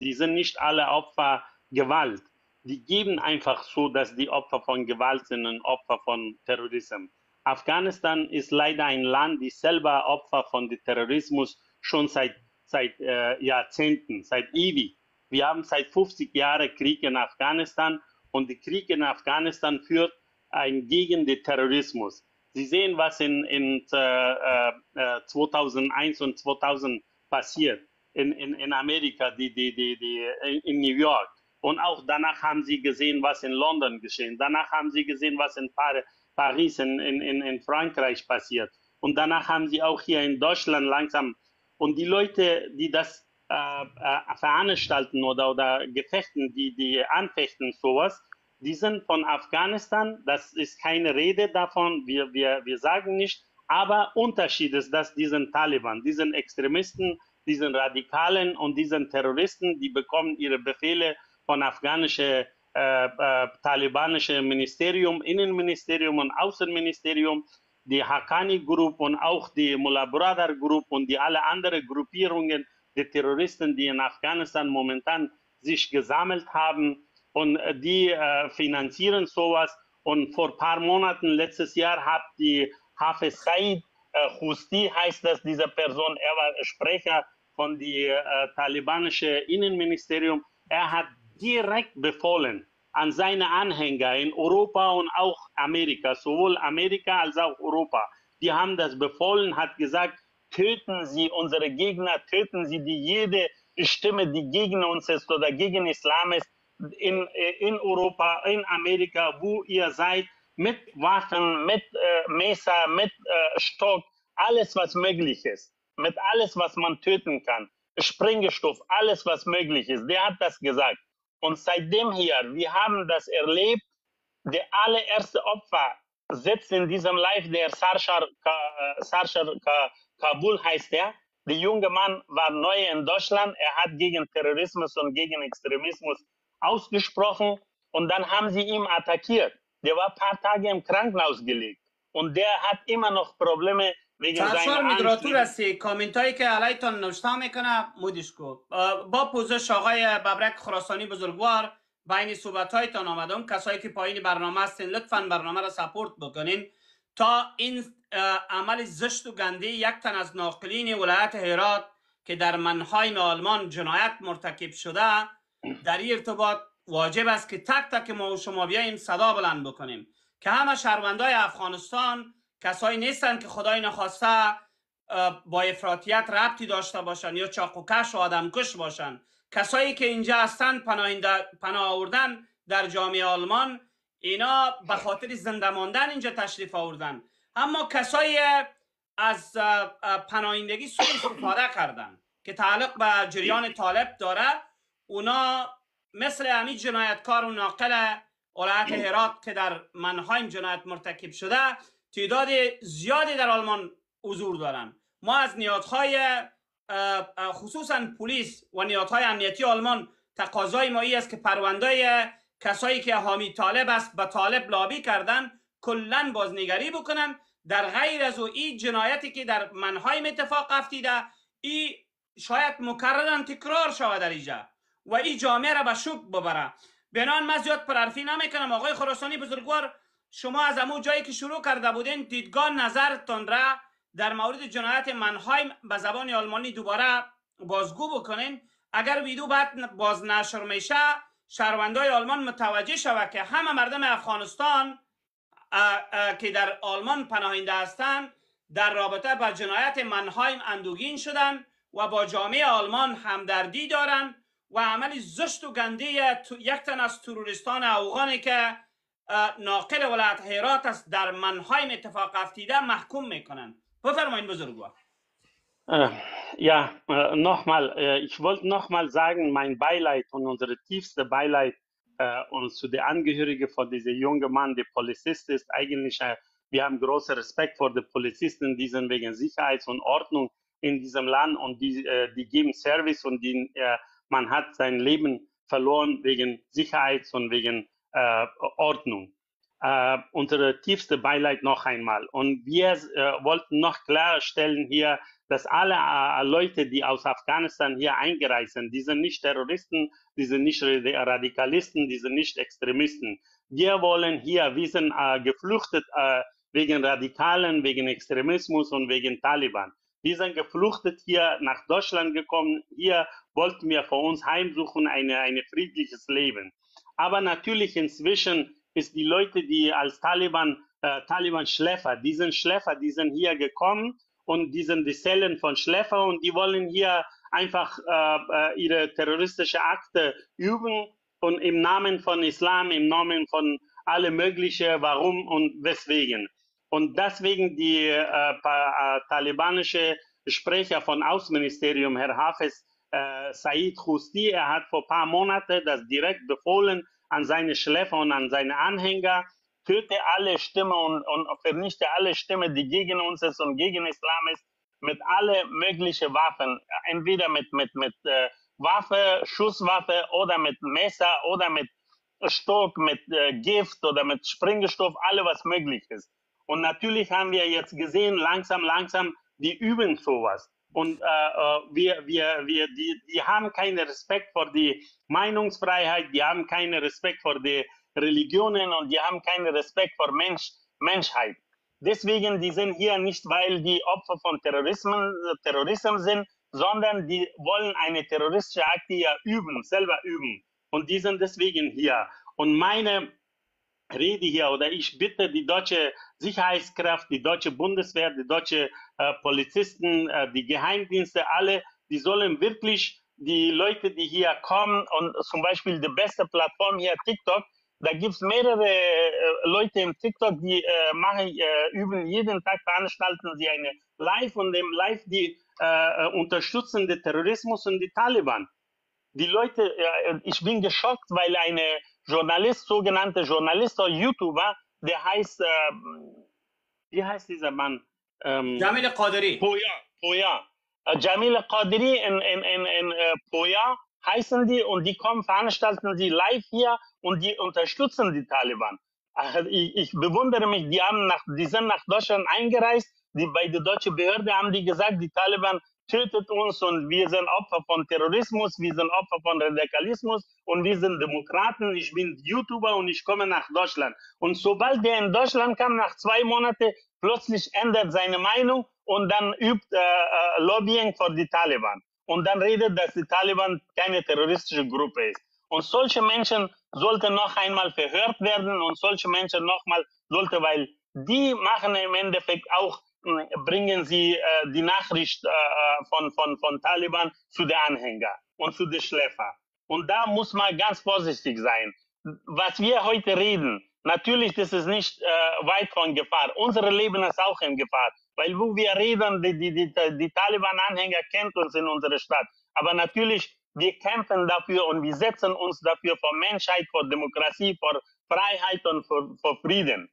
Die sind nicht alle Opfer Gewalt. Die geben einfach so, dass die Opfer von Gewalt sind und Opfer von Terrorismus. Afghanistan ist leider ein Land, die selber Opfer von Terrorismus schon seit, seit äh, Jahrzehnten, seit ewig. Wir haben seit 50 Jahren Krieg in Afghanistan und der Krieg in Afghanistan führt ein gegen den Terrorismus. Sie sehen, was in, in äh, äh, 2001 und 2000 passiert in, in, in Amerika, die, die, die, die, in New York. Und auch danach haben Sie gesehen, was in London geschehen. Danach haben Sie gesehen, was in Paris, in, in, in Frankreich passiert. Und danach haben Sie auch hier in Deutschland langsam. Und die Leute, die das äh, äh, veranstalten oder, oder Gefechten, die, die anfechten sowas, die sind von Afghanistan, das ist keine Rede davon, wir, wir, wir sagen nicht, aber Unterschied ist, dass diesen Taliban, diesen Extremisten, diesen Radikalen und diesen Terroristen, die bekommen ihre Befehle von afghanischen äh, äh, talibanischen Ministerium, Innenministerium und Außenministerium, die Haqqani Group und auch die Mullah Brother Group und die alle anderen Gruppierungen der Terroristen, die in Afghanistan momentan sich gesammelt haben und äh, die äh, finanzieren sowas. Und vor ein paar Monaten, letztes Jahr, hat die Hafiz Said äh, Husti, heißt das, diese Person, er war Sprecher von dem äh, talibanischen Innenministerium. Er hat direkt befohlen an seine Anhänger in Europa und auch Amerika, sowohl Amerika als auch Europa. Die haben das befohlen, hat gesagt, töten Sie unsere Gegner, töten Sie die jede Stimme, die gegen uns ist oder gegen Islam ist, in, in Europa, in Amerika, wo ihr seid, mit Waffen, mit äh, Messer, mit äh, Stock, alles was möglich ist, mit alles was man töten kann, Sprengstoff, alles was möglich ist. Der hat das gesagt. Und seitdem hier, wir haben das erlebt, der allererste Opfer sitzt in diesem Live, der Sarshar, äh, Sarshar Kabul heißt er. Der junge Mann war neu in Deutschland. Er hat gegen Terrorismus und gegen Extremismus ausgesprochen und dann haben sie ihn attackiert. Der war ein paar Tage im Krankenhaus gelegt und der hat immer noch Probleme سرشار مدراتور هستی. کامنت هایی که علیتان نوشته می‌کنه مودیش کو با پوزش آقای ببرک خراسانی بزرگوار بین صحبت هایتان آمدم. کسایی که پایین برنامه هستین لطفا برنامه را سپورت بکنین. تا این عمل زشت و گنده یک تن از ناقلین ولایت هرات که در منهای آلمان جنایت مرتکب شده در این ارتباط واجب است که تک تک ما و شما بیاییم صدا بلند بکنیم. که همه شهروندای افغانستان کسایی نیستن که خدای نخواسته با افراطیت ربطی داشته باشن یا چاقوکش و آدمکش باشن. کسایی که اینجا هستن پناه آوردن در جامعه آلمان اینا به خاطر زنده ماندن اینجا تشریف آوردن. اما کسایی از پناهندگی سوء استفاده کردن که تعلق به جریان طالب داره اونا مثل همین جنایتکار و ناقل ولایت هرات که در منهایم جنایت مرتکب شده تعداد زیادی در آلمان حضور دارن ما از نیازهای خصوصا پلیس و نیازهای امنیتی آلمان تقاضای ما است که پرونده کسایی که حامی طالب است به طالب لابی کردن کلا بازنگری بکنن. در غیر از او این جنایتی که در منهایم اتفاق افتیده این شاید مکررن تکرار شود در اینجا و این جامعه را به شک ببره. بنان من زیاد پرحرفی نمی‌کنم. آقای خراسانی بزرگوار شما از امو جایی که شروع کرده بودین دیدگاه نظرتان را در مورد جنایت منهایم به زبان آلمانی دوباره بازگو بکنین. اگر ویدو بعد باز نشر میشه شهروندای آلمان متوجه شود که همه مردم افغانستان که در آلمان پناهنده هستند در رابطه با جنایت منهایم اندوگین شدن و با جامعه آلمان همدردی دارند و عمل زشت و گنده یک تن از تروریستان افغانی که ناقل ولایت هرات است در منهایم اتفاق افتیده محکوم میکنن بفرمایید بزرگوار Ja, äh, nochmal, äh, ich wollte nochmal sagen, mein Beileid und unsere tiefste Beileid äh, und zu den Angehörigen von diesem jungen Mann, der Polizist ist, eigentlich, äh, wir haben großen Respekt vor den Polizisten, die sind wegen Sicherheit und Ordnung in diesem Land und die, äh, die geben Service und die, äh, man hat sein Leben verloren wegen Sicherheit und wegen äh, Ordnung. äh, unsere tiefste Beileid noch einmal. Und wir äh, wollten noch klarstellen hier, dass alle äh, Leute, die aus Afghanistan hier eingereist sind, die sind nicht Terroristen, die sind nicht Radikalisten, die sind nicht Extremisten. Wir wollen hier, wir sind äh, geflüchtet äh, wegen Radikalen, wegen Extremismus und wegen Taliban. Wir sind geflüchtet hier nach Deutschland gekommen. Hier wollten wir für uns heimsuchen, ein eine friedliches Leben. Aber natürlich inzwischen ist die Leute, die als Taliban, äh, Taliban-Schläfer, die sind Schläfer, die sind hier gekommen und die sind die Zellen von Schläfer und die wollen hier einfach äh, äh, ihre terroristische Akte üben und im Namen von Islam, im Namen von alle mögliche, warum und weswegen. Und deswegen die äh, äh, talibanische Sprecher von Außenministerium, Herr Hafez Said Khusti, er hat vor paar Monaten das direkt befohlen an seine Schläfer und an seine Anhänger, töte alle Stimmen und, und vernichte alle Stimmen, die gegen uns ist und gegen Islam ist, mit alle möglichen Waffen, entweder mit, mit, mit äh, Waffe, Schusswaffe oder mit Messer oder mit Stock, mit äh, Gift oder mit Sprengstoff, alles was möglich ist. Und natürlich haben wir jetzt gesehen, langsam, langsam, die üben sowas. Und äh, äh, wir, wir, wir, die, die haben keinen Respekt vor die Meinungsfreiheit, die haben keinen Respekt vor die Religionen und die haben keinen Respekt vor Mensch, Menschheit. Deswegen, die sind hier nicht, weil die Opfer von Terrorismus, Terrorismus sind, sondern die wollen eine terroristische Akte hier üben, selber üben. Und die sind deswegen hier. Und meine Rede hier oder ich bitte die deutsche Sicherheitskraft, die deutsche Bundeswehr, die deutsche äh, Polizisten, äh, die Geheimdienste, alle, die sollen wirklich die Leute, die hier kommen und zum Beispiel die beste Plattform hier TikTok, da gibt es mehrere äh, Leute im TikTok, die äh, machen, äh, üben jeden Tag veranstalten sie eine Live und im Live die äh, unterstützen den Terrorismus und die Taliban. Die Leute, äh, ich bin geschockt, weil eine Journalist, sogenannte Journalist oder YouTuber, der heißt, äh, wie heißt dieser Mann? Ähm, Jamil Qadri. Poya, Poya. Äh, Jamil Qadri in, in, in, in äh, Poya heißen die und die kommen, veranstalten sie live hier und die unterstützen die Taliban. Ich, ich bewundere mich, die, haben nach, die sind nach Deutschland eingereist, die, bei der deutschen Behörde haben die gesagt, die Taliban tötet uns und wir sind Opfer von Terrorismus, wir sind Opfer von Radikalismus und wir sind Demokraten. Ich bin YouTuber und ich komme nach Deutschland. Und sobald der in Deutschland kam, nach zwei Monaten, plötzlich ändert seine Meinung und dann übt äh, äh, Lobbying für die Taliban. Und dann redet, dass die Taliban keine terroristische Gruppe ist. Und solche Menschen sollten noch einmal verhört werden und solche Menschen nochmal sollte, weil die machen im Endeffekt auch bringen sie äh, die Nachricht äh, äh, von, von, von Taliban zu den Anhängern und zu den Schläfern. Und da muss man ganz vorsichtig sein. Was wir heute reden, natürlich das ist nicht äh, weit von Gefahr. Unser Leben ist auch in Gefahr, weil wo wir reden, die, die, die, die Taliban-Anhänger kennt uns in unserer Stadt. Aber natürlich, wir kämpfen dafür und wir setzen uns dafür für Menschheit, für Demokratie, für Freiheit und für, für Frieden.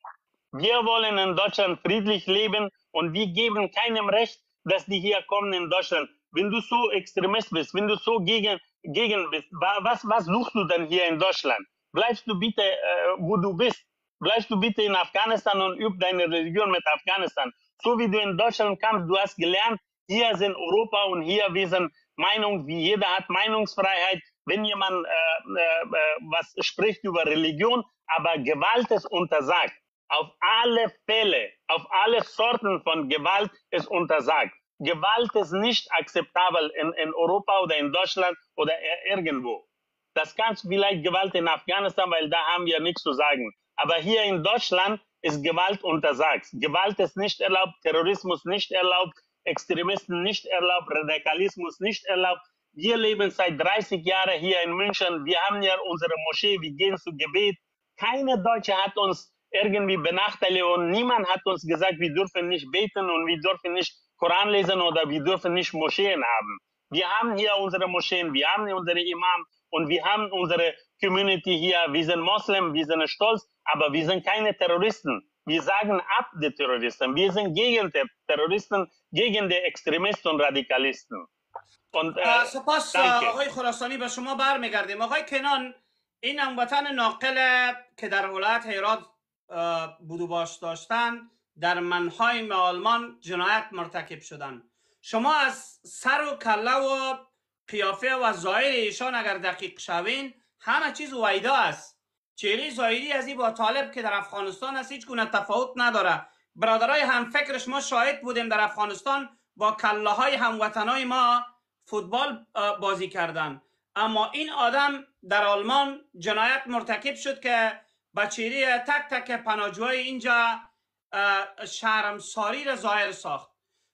Wir wollen in Deutschland friedlich leben und wir geben keinem Recht, dass die hier kommen in Deutschland. Wenn du so Extremist bist, wenn du so gegen, gegen bist, was, was suchst du denn hier in Deutschland? Bleibst du bitte, äh, wo du bist. Bleibst du bitte in Afghanistan und üb deine Religion mit Afghanistan. So wie du in Deutschland kamst, du hast gelernt, hier sind Europa und hier wir sind Meinung, wie jeder hat Meinungsfreiheit. Wenn jemand äh, äh, äh was spricht über Religion, aber Gewalt ist untersagt auf alle Fälle, auf alle Sorten von Gewalt ist untersagt. Gewalt ist nicht akzeptabel in, in Europa oder in Deutschland oder irgendwo. Das kann vielleicht Gewalt in Afghanistan, weil da haben wir nichts zu sagen. Aber hier in Deutschland ist Gewalt untersagt. Gewalt ist nicht erlaubt, Terrorismus nicht erlaubt, Extremisten nicht erlaubt, Radikalismus nicht erlaubt. Wir leben seit 30 Jahren hier in München. Wir haben ja unsere Moschee, wir gehen zu Gebet. Keine Deutsche hat uns irgendwie benachteiligt und niemand hat uns gesagt, wir dürfen nicht beten und wir dürfen nicht Koran lesen oder wir dürfen nicht Moscheen haben. Wir haben hier unsere Moscheen, wir haben unsere Imam und wir haben unsere Community hier. Wir sind Moslem, wir sind stolz, aber wir sind keine Terroristen. Wir sagen ab die Terroristen. Wir sind gegen die Terroristen, gegen die Extremisten und Radikalisten. Und, äh, سپاس آقای خراسانی به شما برمیگردیم آقای کنان این هموطن ناقل که در ولایت هرات بودو باش داشتن در منهای آلمان جنایت مرتکب شدن. شما از سر و کله و قیافه و ظاهر ایشان اگر دقیق شوین همه چیز ویدا است. چهره ظاهری از این با طالب که در افغانستان است هیچ گونه تفاوت نداره. برادرای هم فکرش ما شاهد بودیم در افغانستان با کله های هموطنای ما فوتبال بازی کردن. اما این آدم در آلمان جنایت مرتکب شد که بچیری تک تک پناهجوهای اینجا شرمساری را ظاهر ساخت.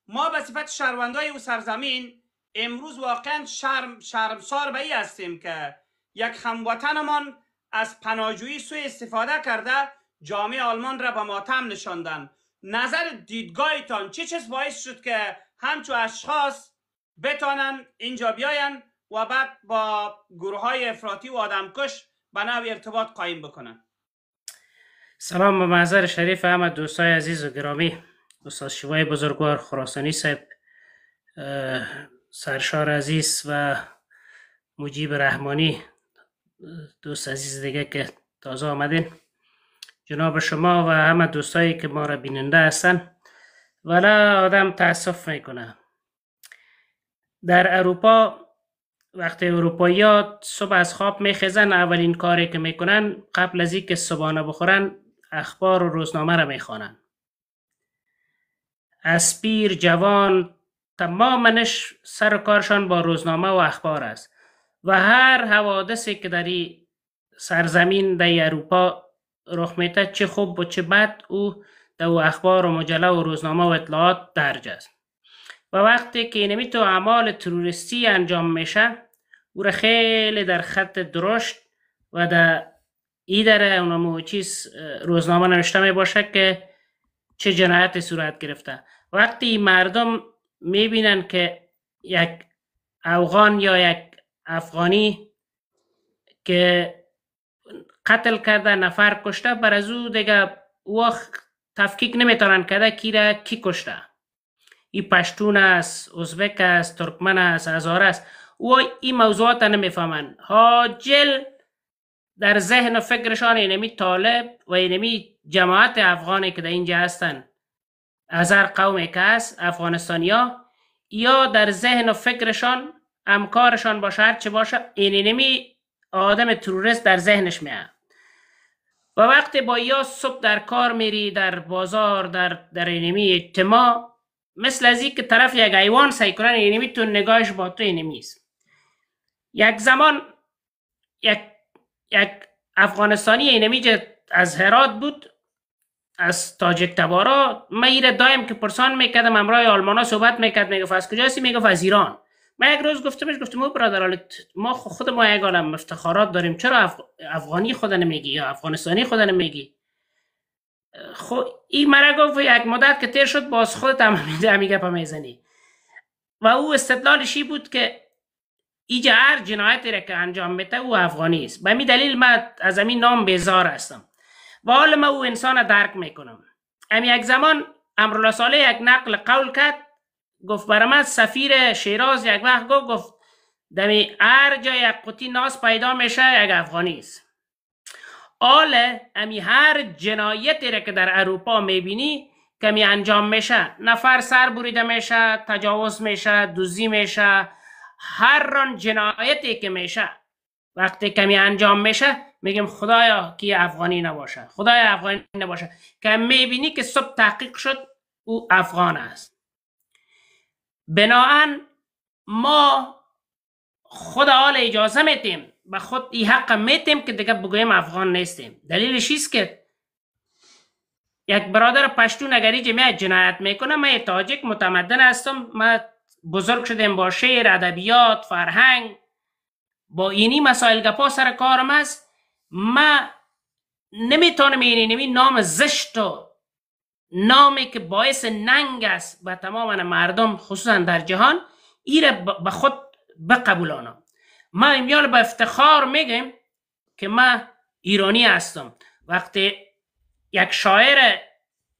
ما به صفت شهروندای او سرزمین امروز واقعا شرم شرمسار به ای هستیم که یک هموطنمان از پناهجویی سوی استفاده کرده جامعه آلمان را به ماتم نشاندن. نظر دیدگاهتان چه چیز باعث شد که همچو اشخاص بتانن اینجا بیاین و بعد با گروه های افراطی و آدمکش به نوع ارتباط قایم بکنن؟ سلام به محضر شریف احمد دوستای عزیز و گرامی. استاد شیوای بزرگوار خراسانی صاحب سرشار عزیز و مجیب رحمانی دوست عزیز دیگه که تازه آمدین. جناب شما و همه دوستایی که ما را بیننده هستن. ولی آدم تاسف می‌کنه. در اروپا وقتی اروپایی صبح از خواب میخزن اولین کاری که می‌کنن قبل از اینکه صبحانه بخورن اخبار و روزنامه را می‌خوانن اسپیر جوان تمامنش سر کارشان با روزنامه و اخبار است و هر حوادثی که در سرزمین در اروپا رخ میته چه خوب و چه بد او در اخبار و مجله و روزنامه و اطلاعات درج است. و وقتی که اینمی تو اعمال تروریستی انجام میشه او را خیلی در خط درشت و در ای در اونمو چیز روزنامه نوشته می باشه که چه جنایت صورت گرفته. وقتی مردم می‌بینن که یک افغان یا یک افغانی که قتل کرده نفر کشته بر از او دیگه وقت تفکیک نمی‌تونن کرده کی را کی کشته. ای پشتون است ازبک است ترکمن است هزار است. و این موضوعات نمی‌فهمن. حاجل در ذهن و فکرشان اینمی طالب و اینمی جماعت افغانی که در اینجا هستن. از هر قومی که هست افغانستانیا یا در ذهن و فکرشان امکارشان باشه هر چه باشه اینمی آدم تروریست در ذهنش میاد. و وقتی با یا صبح در کار میری در بازار در در اینمی اجتماع مثل از که طرف یک ایوان سعی کنن اینمی تو نگاهش با تو اینمی است. یک زمان یک یک افغانستانی اینمی از هرات بود از تاجک تبارا من ایره دایم که پرسان می‌کردم امرای آلمانا صحبت می‌کرد می‌گفت از کجاسی می‌گفت از ایران. من یک روز گفتمش گفتم برادر ما خود ما یک عالم افتخارات داریم چرا افغانی خود نمیگی یا افغانستانی خود نمیگی؟ خب این مرا گفت یک مدت که تیر شد باز خودت هم همی گپ می‌زنی. و او استدلالشی بود که ایجا هر جنایتی را که انجام میده او افغانی است. به می دلیل من از همین نام بیزار هستم. و حال ما او انسان درک می‌کنم. امی یک زمان امرولا ساله یک نقل قول کرد گفت برای من سفیر شیراز یک وقت گفت گفت دمی هر جای یک قطی ناس پیدا میشه یک افغانی است. آله امی هر جنایتی را که در اروپا می‌بینی کمی انجام میشه. نفر سر بریده میشه تجاوز میشه دوزی میشه هر ران جنایتی که میشه وقتی کمی انجام میشه میگیم خدایا کی افغانی نباشه. خدایا افغانی نباشه. که می‌بینی که صبح تحقیق شد او افغان است. بناهن ما خود حال اجازه میتیم و خود ای حق میتیم که دیگه بگویم افغان نیستیم. دلیلش است که یک برادر پشتون اگر اینجا جنایت می‌کنه من تاجک متمدن هستم من بزرگ شدیم با شعر ادبیات فرهنگ. با اینی مسائل گپا سر کارم است. ما نمی‌تونم این نام زشت و نامی که باعث ننگ است به تمام مردم خصوصا در جهان ایره به خود بقبولانم. ما امیال به افتخار میگم که ما ایرانی هستم. وقتی یک شاعر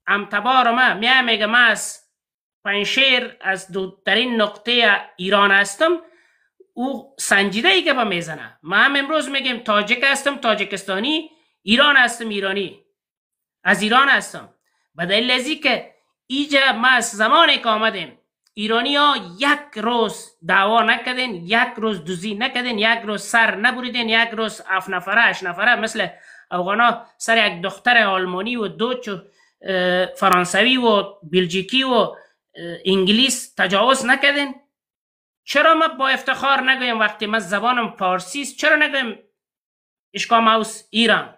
امتبار ما میگه ما از پنشیر از دورترین نقطه ایران هستم. او سنجیده ای که با می‌زنه. ما هم امروز میگیم تاجک هستم تاجکستانی ایران هستم ایرانی. از ایران هستم. به دلیل ازی که ایجا ما از زمانی که آمدیم ایرانی ها یک روز دعوا نکردین یک روز دوزی نکردین یک روز سر نبریدین یک روز اف نفره اش نفره مثل افغانا سر یک دختر آلمانی و دوچ و فرانسوی و بلژیکی و انگلیس تجاوز نکردین چرا ما با افتخار نگویم وقتی ما زبانم فارسی است؟ چرا نگویم اشکام هاوس ایران؟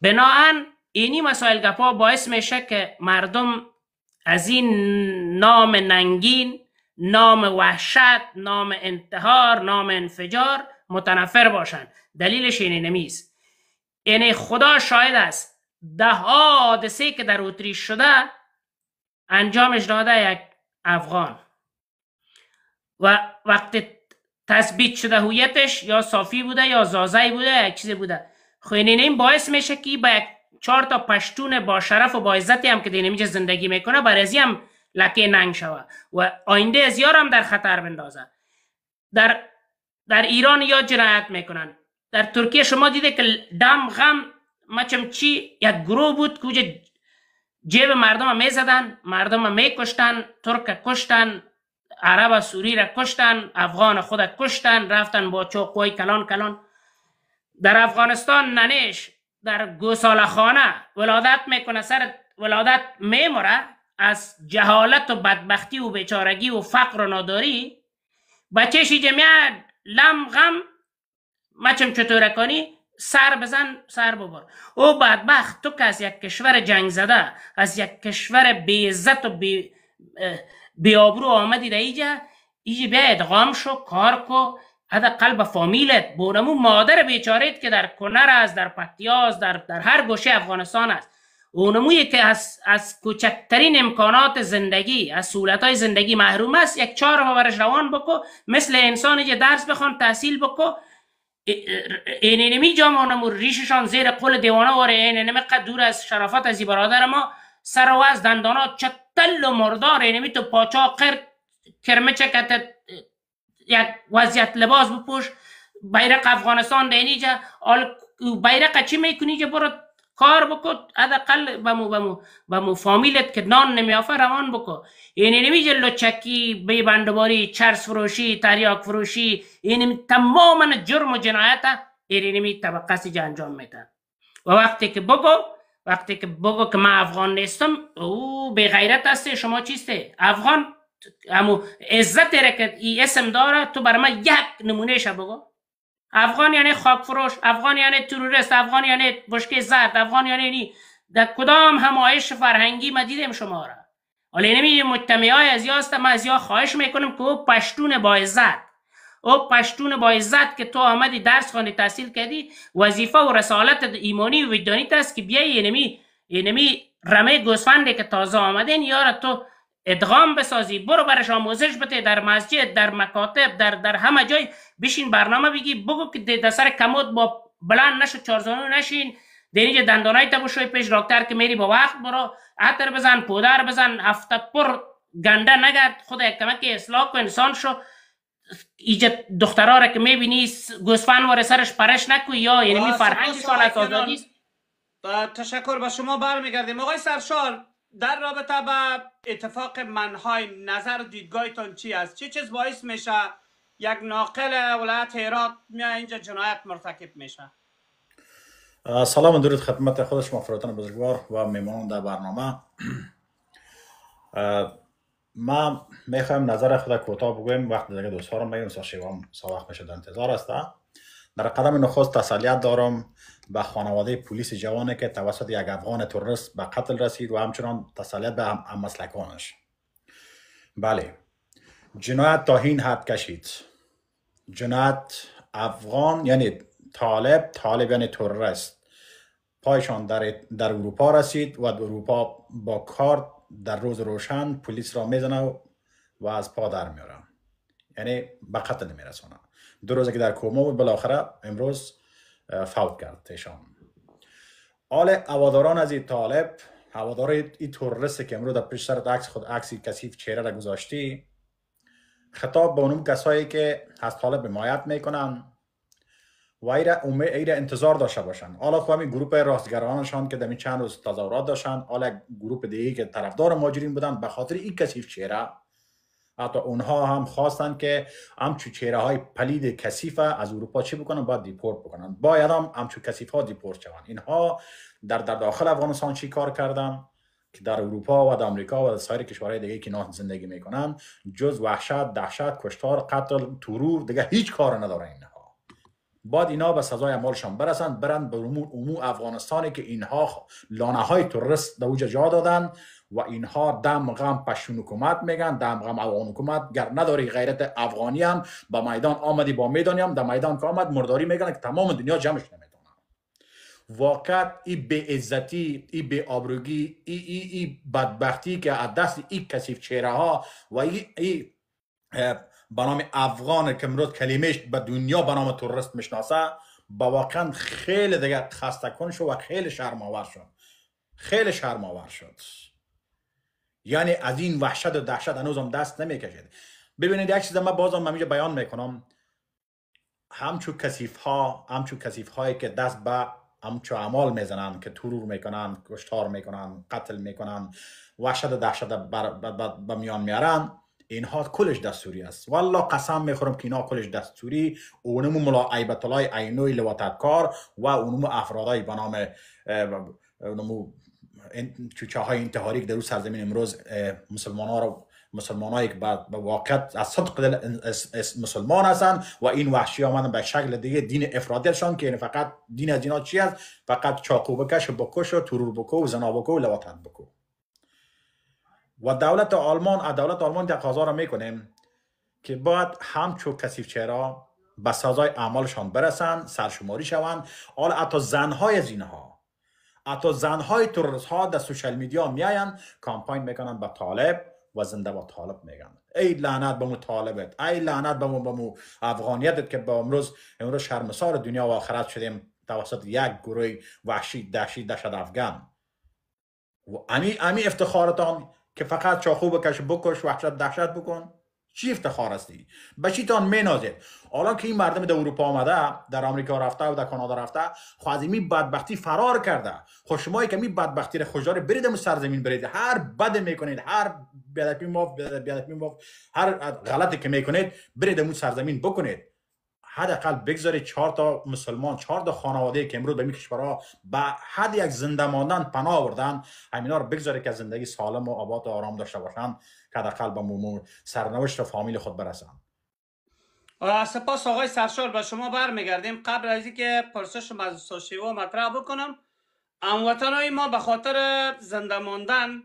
بناهن اینی مسائل گپا باعث میشه که مردم از این نام ننگین نام وحشت نام انتحار نام انفجار متنفر باشند دلیلش اینه نمیست یعنی خدا شاید است. ده حادثه که در اتریش شده انجامش داده یک افغان. و وقتی تثبیت شده هویتش یا صافی بوده یا زازی بوده یک چیزی بوده. خب این باعث میشه که با یک چهار تا پشتون با شرف و با عزتی هم که دینمیج زندگی می‌کنه برای هم لکه ننگ شوه. و آینده از هم در خطر بندازه. در در ایران یا جنایت می‌کنن. در ترکیه شما دیده که دم غم مچم چی یک گروه بود که جیب مردم می‌زدن مردم میکشتن ترک کشتن عرب سوری را کشتن افغان خود کشتن رفتن با چوقوی کلان کلان. در افغانستان ننش در گوساله خانه ولادت می‌کنه سر ولادت میمره از جهالت و بدبختی و بیچارگی و فقر و ناداری. بچهشی جمعیت لم غم مچم چطوره کنی؟ سر بزن سر ببر. او بدبخت تو که از یک کشور جنگ زده از یک کشور بی و بی, آبرو آمدی در ایجا ایجا بیا ادغام شو کار کو. قلب به فامیلت بونمو مادر بیچارت که در کنر است در پکتیاز در, در هر گوشه افغانستان است. اونموی که از, از کوچکترین امکانات زندگی از سهولت های زندگی محروم است یک چهار برش روان بکو مثل انسانی که درس بخوان تحصیل بکو. اینمی جامعه ریششان زیر قول دیوانه واره. اینمی قد دور از شرافت از برادر ما. سر و از دندانات چتل و مردار. اینمی تو پاچا قر کرمه چکت یک وضعیت لباس بپوش. بیرق افغانستان دینیجا آل بیرق چی می‌کنی که برو کار بکن حداقل بمو بمو بمو فامیلت که نان نمیافه روان بکن یعنی نمیجه لچکی بی بندباری چرس فروشی تریاک فروشی یعنی تماما جرم و جنایت یعنی نمی طبقه سی انجام میدن و وقتی که بگو وقتی که بگو که من افغان نیستم او به غیرت هستی شما چیسته افغان امو عزت را که ای اسم داره تو برای من یک نمونه شو بگو. افغان یعنی خاک فروش افغان یعنی تروریست افغان یعنی بشکه زرد افغان یعنی نی. در کدام همایش فرهنگی ما دیدیم شما را؟ ولی نمی مجتمعی های از یاست ما از یا خواهش می‌کنم که او پشتون با عزت او پشتون با عزت که تو آمدی درس خوانی تحصیل کردی وظیفه و رسالت ایمانی و وجدانی است که بیای اینمی اینمی رمه گوسفنده که تازه آمدین یارا تو ادغام بسازی. برو برش آموزش بده. در مسجد در مکاتب در در همه جای بشین برنامه بگی. بگو که در سر کمود با بلند نشو چارزانو نشین. دینی دندانای تا بشوی پیش. دکتر که میری با وقت برو. عطر بزن پودر بزن. هفته پر گنده نگرد. خود یک کمک اصلاح کن. انسان شو. ایجا دخترها را که می‌بینی گوسفند واره سرش پرش نکوی. یا یعنی می فرهنگشان از آزادی تشکر به شما برمیگردیم. آقای سرشار در رابطه با اتفاق منهای نظر دیدگاهتان چی است؟ چه چیز باعث میشه یک ناقل ولایت هرات میاد اینجا جنایت مرتکب میشه؟ سلام و درود خدمت خود شما فراتان بزرگوار و میمانان در برنامه. ما می‌خوایم نظر خود کوتاه بگویم وقت دیگه دوست رو میگیم سا شیوام سا وقت میشه در انتظار است. در قدم نخست تسلیت دارم. به خانواده پلیس جوانی که توسط یک افغان تروریست به قتل رسید و همچنان تسلیت به هم مسلکانش. بله. جنایت تا این حد کشید. جنایت افغان یعنی طالب طالب یعنی تروریست. پایشان در, در اروپا رسید و در اروپا با کار در روز روشن پلیس را می‌زنه و از پا در میاره. یعنی به قتل نمیرسونه دو روزه که در کوما بود بالاخره امروز فوت کرد تشان. حال هواداران از این طالب هوادار این تورست که امروز در پیش سر عکس خود عکسی کثیف چهره را گذاشتی خطاب به اونم کسایی که از طالب حمایت می‌کنن و ایره, ایره انتظار داشته باشن. حالا خب همین گروپ راستگرایشان که دمی چند روز تظاهرات داشتن حالا گروپ دیگه که طرفدار مهاجرین بودن به خاطر این کثیف چهره حتی اونها هم خواستن که همچو چهره های پلید کثیف از اروپا چی بکنن؟ باید deport بکنن. باید هم همچو کثیف ها deport شوند. اینها در در داخل افغانستان چی کار کردن؟ که در اروپا و در آمریکا و در سایر کشورهای دیگه که اینا زندگی می‌کنن جز وحشت دهشت کشتار قتل ترور دیگه هیچ کار نداره اینها. بعد اینا به سزای اعمالشان برسند برند به امو افغانستانی که اینها لانه های تروریست در اوجا جا دادن و اینها دم غم پشون حکومت میگن دم غم افغان حکومت گر نداری غیرت افغانی هم به میدان آمدی با میدانی هم در میدان که آمد مرداری میگن که تمام دنیا جمعش نمی‌دونن واقعا این به عزتی ای به آبروگی ای, ای, ای بدبختی که از دست ای کسیف چهره ها و ای, ای به نام افغان که امروز کلمش به دنیا به نام تورست می‌شناسه با واقعا خیلی دیگه خسته کن شد و خیلی شرماور شد خیلی شرماور شد. یعنی از این وحشت و دهشت هنوزم دست نمی‌کشید. ببینید یک چیز من بازم من بیان می‌کنم. همچو کسیف ها همچو کسیف هایی که دست به همچو اعمال می‌زنن که ترور می‌کنن کشتار می‌کنن قتل می‌کنن وحشت و دهشت به میان میارن اینها کلش دستوری است. والله قسم می‌خورم که اینا کلش دستوری. اونمو ملا عیبت الله عینوی لواتتکار و اونمو افرادای به نام اونمو چوچه های انتحاری که در اون سرزمین امروز مسلمان ها رو مسلمان که به واقع از صدق مسلمان هستند و این وحشی آمدن به شکل دیگه دین افرادیشان که فقط دین از اینا چی است فقط چاقو بکش و بکش و ترور بکو و زنا بکو و لواتت بکو. و دولت آلمان از دولت آلمان تقاضا را می‌کنیم که باید همچو کسیف چرا به سازای اعمالشان برسن سرشماری شوند. حالا حتی زنهای از اینها حتی زنهای تروریست ها در سوشال میدیا میاین کامپاین می‌کنن به طالب و زنده با طالب میگن. ای لعنت به مو طالبت ای لعنت به مو به مو افغانیتت که با امروز امروز شرمسار دنیا و آخرت شدیم توسط یک گروه وحشی دهشی دشت افغان. و امی امی افتخارتان که فقط چاخو بکش بکش وحشت دهشت بکن. چی افتخار هستی؟ به چی تان مینازید حالا که این مردم در اروپا آمده در آمریکا رفته و در کانادا رفته خو از بدبختی فرار کرده. خو شما که می بدبختی را خوشدار برید مو سرزمین برید. هر بد می‌کنید هر بیادبی ماف بیادبی ماف هر غلطی که می‌کنید برید مو سرزمین بکنید. حداقل بگذارید چهار تا مسلمان چهار تا خانواده که امروز به این کشورها به حد یک زنده ماندن پناه آوردن همینا رو بگذارید که زندگی سالم و آباد و آرام داشته باشن که حداقل به سرنوشت و فامیل خود برسن. سپاس آقای سرشار به شما برمیگردیم. قبل از اینکه پرسش از سوشیو مطرح بکنم های ما به خاطر زنده ماندن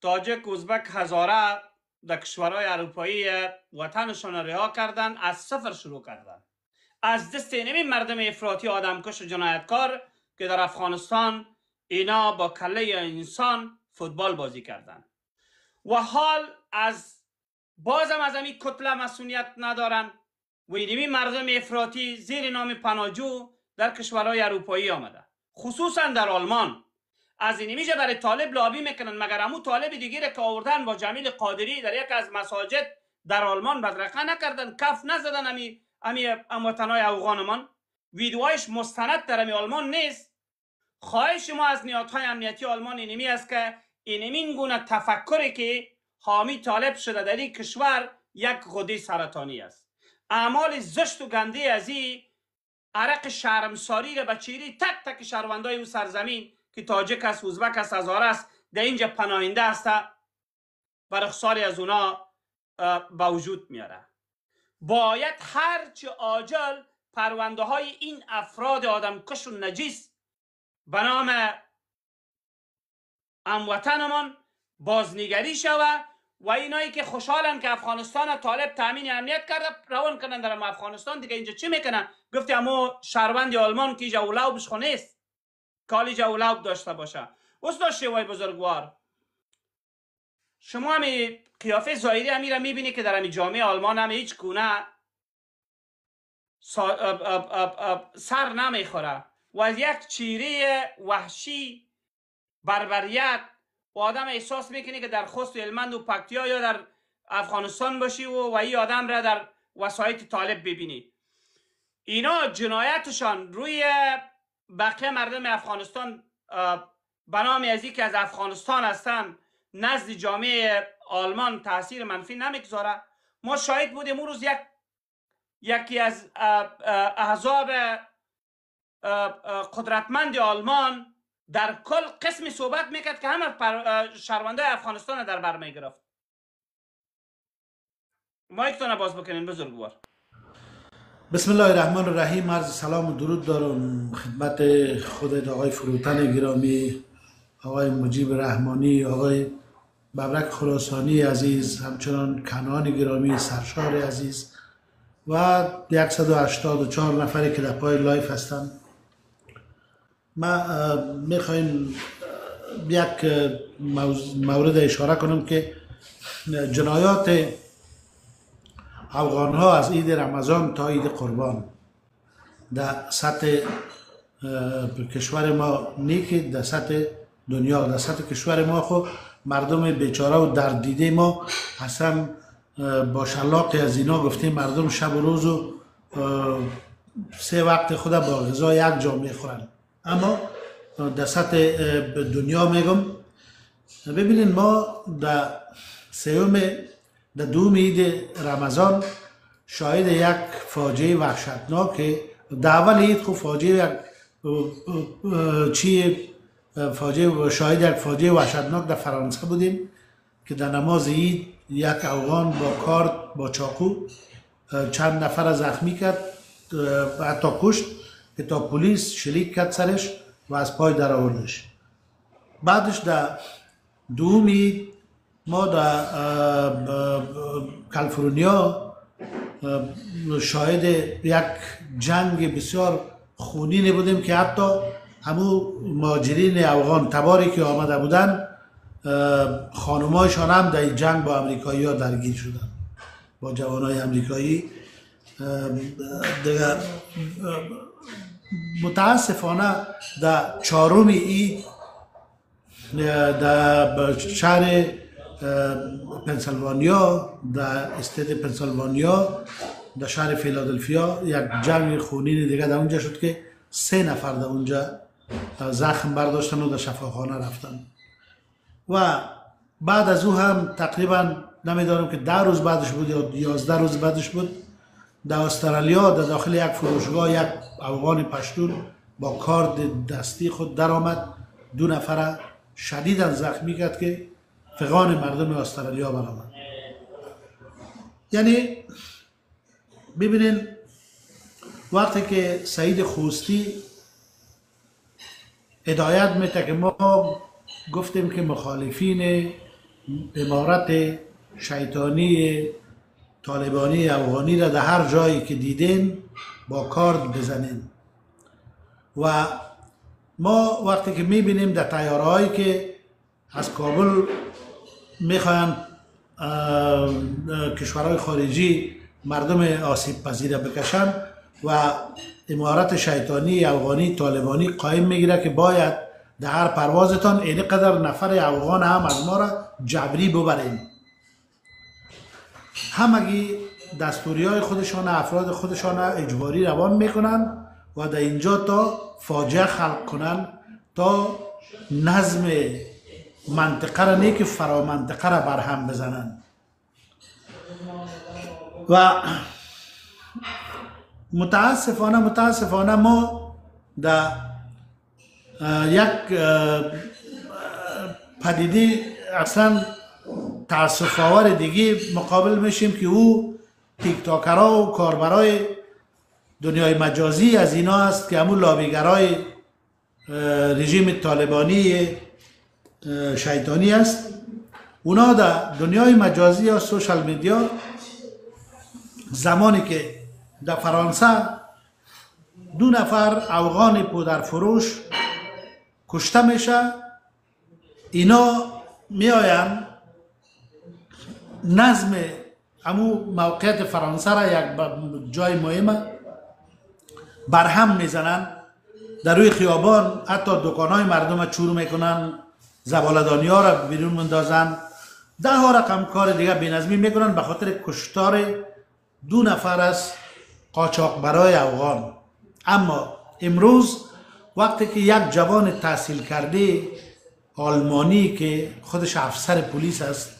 تاجک ازبک هزاره در کشورهای اروپایی وطنشان رها کردن از صفر شروع کردن. از دست نمی مردم افراطی آدمکش و جنایتکار که در افغانستان اینا با کله انسان فوتبال بازی کردن. و حال از بازم از همین کتله مسئولیت ندارن و اینمی مردم افراطی زیر نام پناجو در کشورهای اروپایی آمده خصوصا در آلمان. از این میشه برای طالب لابی می‌کنن مگر همو طالب دیگه که آوردن با جمیل قادری در یک از مساجد در آلمان بدرقه نکردن کف نزدن امی امی اموطنای افغانمان ویدیوهایش مستند در امی آلمان نیست. خواهش ما از نیاتهای امنیتی آلمان اینمی است که اینمین گونه تفکری که حامی طالب شده در این کشور یک غده سرطانی است. اعمال زشت و گنده از این عرق شرمساری را به چیری تک تک شهروندای او سرزمین که تاجک است ازبک است هزاره است در اینجا پناهنده است. و رخصاری از اونا وجود میاره. باید هرچه آجل پرونده های این افراد آدم کش و نجیس به نام اموطنمان بازنگری شود و اینایی که خوشحالن که افغانستان طالب تامین امنیت کرده روان کنن در افغانستان. دیگه اینجا چی می‌کنن؟ گفتی اما شهروند آلمان که اینجا اولاوبش خو نیست کالی اولاب داشته باشه. استاد شوای بزرگوار شما همی قیافه ظاهری همی را می‌بینی که در همی جامعه آلمان هم هیچ گونه سر نمی‌خوره. و از یک چیره وحشی بربریت و آدم احساس می‌کنی که در خست و علمند و پکتیا یا در افغانستان باشی و و این آدم را در وسایت طالب ببینی. اینا جنایتشان روی بقیه مردم افغانستان به نام از که از افغانستان هستن نزد جامعه آلمان تاثیر منفی نمی‌گذاره. ما شاهد بودیم اون روز یک یکی از احزاب قدرتمند آلمان در کل قسمی صحبت می‌کرد که همه شهرونده افغانستان در بر می‌گرفت. mic تون باز بکنین بزرگوار. بسم الله الرحمن الرحیم عرض سلام و درود دارم خدمت خود آقای فروتن گرامی آقای مجیب رحمانی آقای ببرک خراسانی عزیز همچنان کنان گرامی سرشار عزیز و 184 نفری که در پای live هستن ما می‌خوایم یک مورد اشاره کنم که جنایات افغان ها از عید رمضان تا عید قربان. در سطح کشور ما نیک در سطح دنیا در سطح کشور ما خو مردم بیچاره و در دیده ما اصلا با شلاق از اینا گفتیم مردم شب و روز و سه وقت خود با غذا یک جا می‌خورن اما در سطح دنیا میگم ببینید ما در سیوم در دو عید رمضان شاید یک فاجعه وحشتناک در اول خب فاجعه یک چی؟ فاجعه شاید یک فاجعه وحشتناک در فرانسه بودیم که در نماز عید یک افغان با کارت با چاقو چند نفر زخمی کرد حتی کشت که تا پلیس شلیک کرد سرش و از پای در آوردش. بعدش در دومی ما در کالیفرنیا شاهد یک جنگ بسیار خونین بودیم که حتی همو ماجرین افغان تباری که آمده بودن خانمایشان هم در جنگ با امریکایی ها درگیر شدن با جوان های امریکایی متاسفانه در چهارم ای در شهر پنسلوانیا در استیت پنسلوانیا در شهر فیلادلفیا یک جنگ خونین دیگه در اونجا شد که سه نفر در اونجا زخم برداشتن و در شفاخانه رفتن. و بعد از او هم تقریبا نمیدارم که ده روز بعدش بود یا یازده روز بعدش بود در استرالیا در داخل یک فروشگاه یک افغان پشتون با کارد دستی خود درآمد. دو نفر شدیدا زخمی کرد که فقان مردم استرالیا برآمد یعنی ببینین وقتی که سعید خوستی هدایت میته که ما گفتیم که مخالفین امارت شیطانی طالبانی افغانی را در هر جایی که دیدین با کارد بزنین. و ما وقتی که می‌بینیم در تیاره هایی که از کابل می‌خواین کشورهای خارجی مردم آسیب پذیر بکشن و امارت شیطانی افغانی طالبانی قایم می‌گیره که باید در هر پروازتان این قدر نفر افغان هم از ما را جبری ببرین. همگی دستوری های خودشان افراد خودشان اجباری روان می‌کنن و در اینجا تا فاجعه خلق کنن تا نظم منطقه را نه فرا منطقه را برهم بزنن. و متاسفانه متاسفانه ما در یک پدیده اصلا تاسف آور دیگه مقابل میشیم که او تیک تاکرها و کاربرای دنیای مجازی از اینا است که همون لابیگرای رژیم طالبانی شیطانی است. اونا در دنیای مجازی یا سوشال میدیا زمانی که در فرانسه دو نفر افغان پودر فروش کشته میشه اینا میآیند نظم امو موقعیت فرانسه را یک جای مهمه برهم می‌زنن در روی خیابان حتی های مردم چور می‌کنن زبالدانی ها را بیرون مندازن. ده ها رقم کار دیگه بینظمی می‌کنن به خاطر کشتار دو نفر از قاچاق برای افغان. اما امروز وقتی که یک جوان تحصیل کرده آلمانی که خودش افسر پلیس است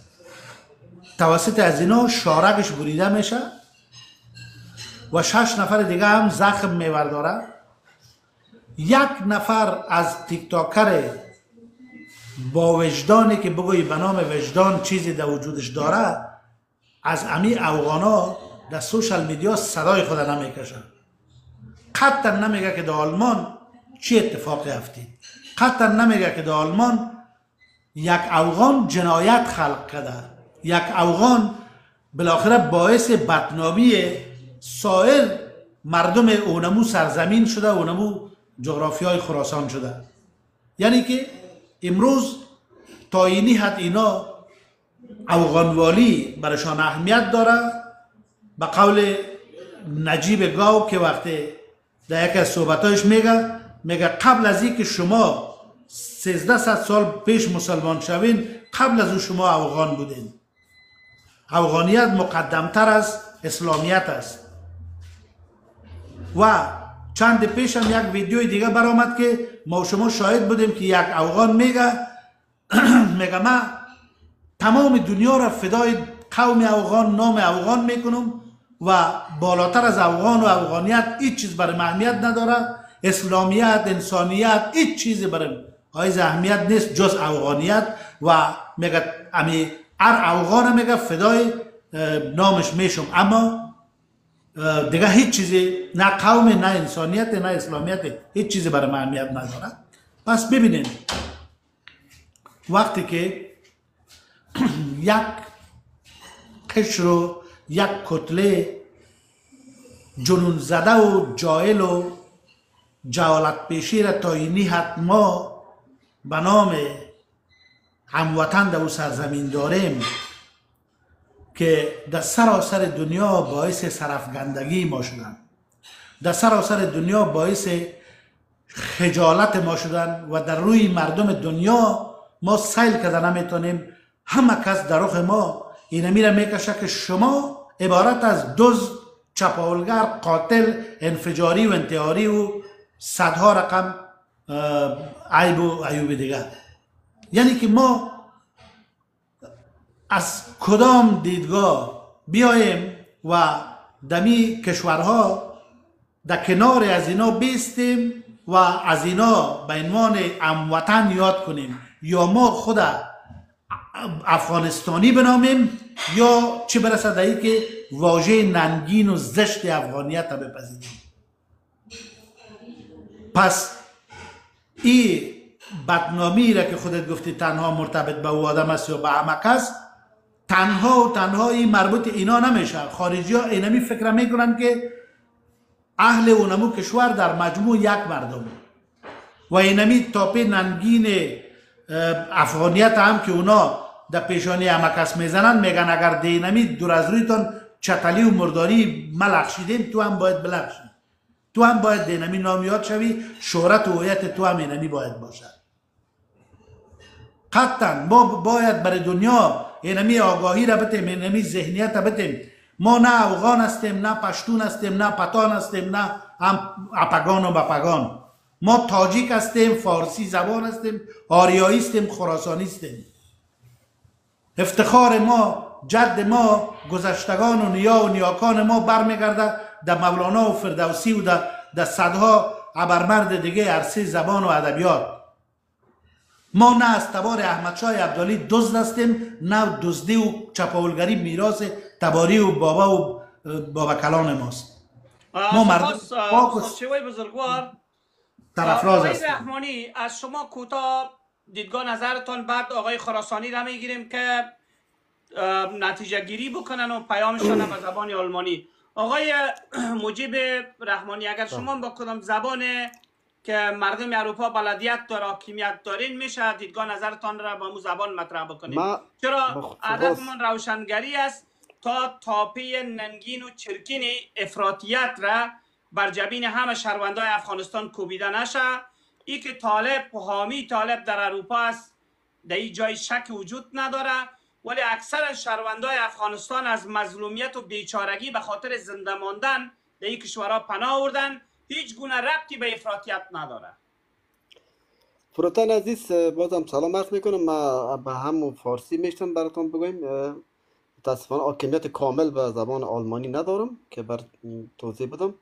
توسط از اینا شارقش بریده میشه و شش نفر دیگه هم زخم میورداره یک نفر از تیک تاکر با وجدانی که بگوی به نام وجدان چیزی در وجودش داره از امی افغانا در سوشال میدیا صدای خود نمی‌کشن قطعا نمیگه که در آلمان چی اتفاقی افتید. قطعا نمیگه که در آلمان یک افغان جنایت خلق کرده. یک افغان بالاخره باعث بدنامی سایر مردم اونمو سرزمین شده اونمو جغرافی های خراسان شده. یعنی که امروز تا اینی حد اینا افغانوالی برشان اهمیت داره به قول نجیب گاو که وقتی در یک از صحبتایش میگه میگه قبل از اینکه شما 13 سال پیش مسلمان شوین قبل از او شما افغان بودین. افغانیت مقدمتر از اسلامیت است. و چند پیش هم یک ویدیوی دیگه برآمد که ما شما شاهد بودیم که یک افغان میگه میگه من تمام دنیا را فدای قوم افغان نام افغان می‌کنم و بالاتر از افغان و افغانیت هیچ چیز برای اهمیت نداره اسلامیت انسانیت هیچ چیزی برای های اهمیت نیست جز افغانیت و میگه امی هر افغان میگه فدای نامش میشم. اما دیگه هیچ چیزی نه قوم نه انسانیت نه اسلامیت هیچ چیزی برای اهمیت نداره. پس ببینید وقتی که یک قشر و یک کتله جنون زده و جایل و جوالت پیشی را تا اینی ما به نام هموطن در سرزمین داریم. که در سراسر دنیا باعث سرفگندگی ما شدن. در سراسر دنیا باعث خجالت ما شدن و در روی مردم دنیا ما سیل کده نمی‌تونیم. همه کس در رخ ما این میره می‌کشه که شما عبارت از دوز چپاولگر قاتل انفجاری و انتحاری و صدها رقم عیب و عیوب دیگر. یعنی که ما از کدام دیدگاه بیایم و دمی کشورها در کنار از اینا بیستیم و از اینا به عنوان اموطن یاد کنیم؟ یا ما خود افغانستانی بنامیم یا چه برسد ای که واژه ننگین و زشت افغانیت را بپذیریم؟ پس این بدنامی را که خودت گفتی تنها مرتبط به او آدم است یا به همک است تنها و تنها این مربوط اینا نمیشه. خارجی ها اینمی فکر می‌کنن که اهل اونمو کشور در مجموع یک مردم. و اینمی تاپه ننگین افغانیت هم که اونا در پیشانی همکس می‌زنن میگن اگر دینمی دور از رویتان چتلی و مرداری ملخشیدیم تو هم باید بلخشید تو هم باید دینمی نامیاد شوی شهرت و هویت تو هم اینمی باید باشد قطعا ما باید برای دنیا اینمی آگاهی را بتیم اینمی ذهنیت را بتیم. ما نه افغان هستیم نه پشتون هستیم نه پتان هستیم نه هم اپگان و بپگان. ما تاجیک هستیم فارسی زبان هستیم آریایی هستیم خراسانی هستیم. افتخار ما جد ما گذشتگان و نیا و نیاکان ما برمیگرده در مولانا و فردوسی و در صدها عبرمرد دیگه عرصه زبان و ادبیات. ما نه از تبار احمد شاه عبدالی دزد هستیم نه دزدی و چپاولگری میراث تباری و بابا و بابا کلان ماست. ما مردم پاک بزرگوار. طرفراز هستیم. رحمانی از شما کوتاه دیدگاه نظرتان بعد آقای خراسانی را می‌گیریم که نتیجه گیری بکنن و پیامشان به زبان آلمانی. آقای مجیب رحمانی اگر شما با کدام زبان که مردم اروپا بلدیت داره حاکمیت دارین میشه دیدگاه نظرتان را با مو زبان مطرح بکنید چرا هدفمون روشنگری است تا تاپی ننگین و چرکین افراطیت را بر جبین همه شهروندای افغانستان کوبیده نشه. ای که طالب حامی طالب در اروپا است در این جای شک وجود نداره. ولی اکثر شهروندای افغانستان از مظلومیت و بیچارگی به خاطر زنده ماندن در این کشورها پناه آوردن. هیچ گونه ربطی به افراطیت نداره. فروتن عزیز بازم سلام عرض می‌کنم. ما به هم فارسی میشتم براتون بگویم. متاسفانه حاکمیت کامل به زبان آلمانی ندارم که بر توضیح بدم.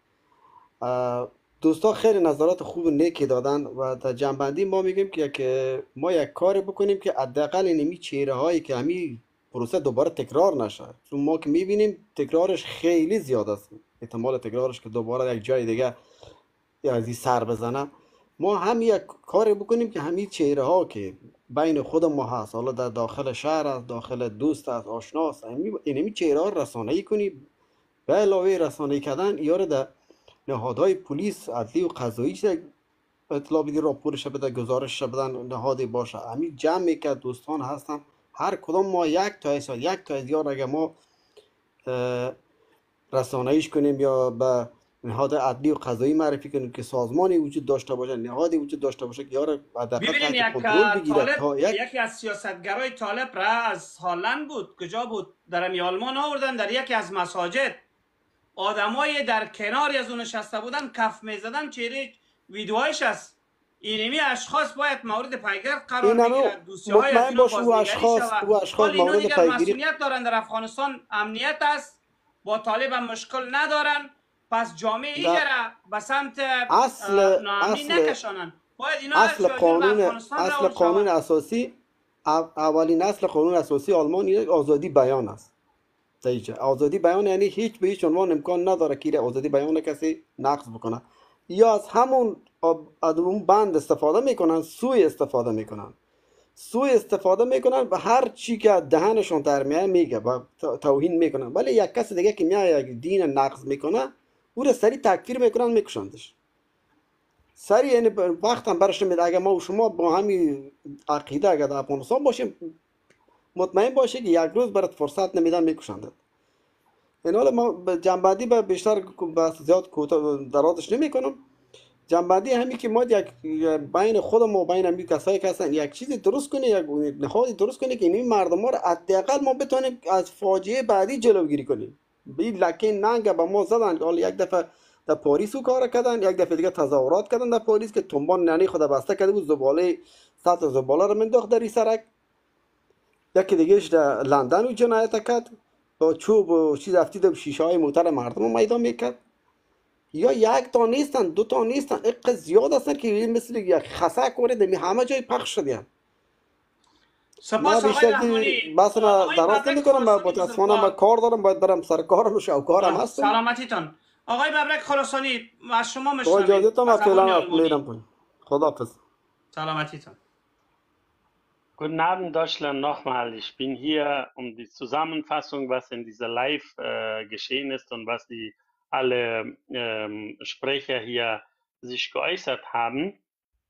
دوستا خیلی نظرات خوب و نیکی دادن و در جنبندی ما میگیم که, که ما یک کار بکنیم که حداقل اینمی چهره هایی که همی پروسه دوباره تکرار نشه. چون ما که می‌بینیم تکرارش خیلی زیاد است. احتمال تکرارش که دوباره یک جای دیگه از این سر بزنه ما هم یک کاری بکنیم که همین چهره ها که بین خود ما هست. حالا در داخل شهر است داخل دوست است آشنا است. اینمی چهره ها رسانه‌ای کنیم. به علاوه رسانه‌ای کردن یاره در نهادهای پلیس عدلی و قضایی اطلاع بدی راپورش بده گزارش بدن نهادی باشه. همین جمعی که دوستان هستن. هر کدام ما یک تا یک تا یار اگه ما رسانه‌ایش کنیم یا به نهاد عدلی و قضایی معرفی کنیم که سازمانی وجود داشته باشه نهادی وجود داشته باشه که یار ببینیم یک طالب یک... یکی از سیاستگرای طالب را از هالند بود کجا بود؟ در آلمان آوردن در یکی از مساجد. آدمای در کناری از اون نشسته بودن کف می‌زدن چهره ویدیوهایش است اینمی اشخاص باید مورد پیگرد قرار بگیرن دوسیه های از او اشخاص او اشخاص مورد پیگیری مسئولیت دارن در افغانستان امنیت است. با طالب هم مشکل ندارن. پس جامعه ایجا به سمت اصل ناامنی نکشانن. باید اینا اصل قانون اصل قانون اساسی اولین اصل قانون اساسی آلمان آزادی بیان است. دیجا آزادی بیان یعنی هیچ به هیچ عنوان امکان نداره که آزادی بیان کسی نقض بکنه. یا از همون از اون بند استفاده می‌کنن سوی استفاده می‌کنن. سوی استفاده می‌کنن و هر چی که دهنشون در میگه و توهین می‌کنن. ولی یک کس دیگه که میای یک دین نقض می‌کنه را سری تکفیر می‌کنن میکشندش. سری یعنی وقت هم برش نمیده. اگه ما و شما با همین عقیده اگر در افغانستان باشیم مطمئن باشه که یک روز برات فرصت نمیدن میکشندت. این حال ما جنبندی به بیشتر زیاد درازش نمی کنم جنبندی همی که ما یک بین خودم و بین همین کسایی که هستن یک چیزی درست کنه یک نهادی درست کنه که این مردم ها رو حداقل ما بتونیم از فاجعه بعدی جلوگیری کنیم. بی لکه ننگ به ما زدن. حالا یک دفعه در پاریس او کار کردن یک دفعه دیگه تظاهرات کردن در پاریس که تنبان نانی خود بسته کرده بود. زباله سطح زباله رو منداخت در سرک. یکی دیگهش در لندن او جنایت کرد. با چوب و چیز افتید شیشه های موتر مردم رو میدان می‌کرد. یا یک تا نیستن دو تا نیستن. اقا زیاد هستن که مثل یک خسک می همه جای پخش شدیم سپاس آقای رحمانی بس من درست نمی کنم با متاسفانه من کار دارم باید برم سر کارم و شاوکارم هستم سلامتیتون آقای ببرک خراسانی از شما مشنویم با اجازتون من فعلا میرم پایین خداحافظ سلامتیتون Guten Abend, Deutschland, nochmal. Ich bin hier, um die Zusammenfassung, was in dieser Live äh, geschehen ist und was die alle ähm, Sprecher hier sich geäußert haben.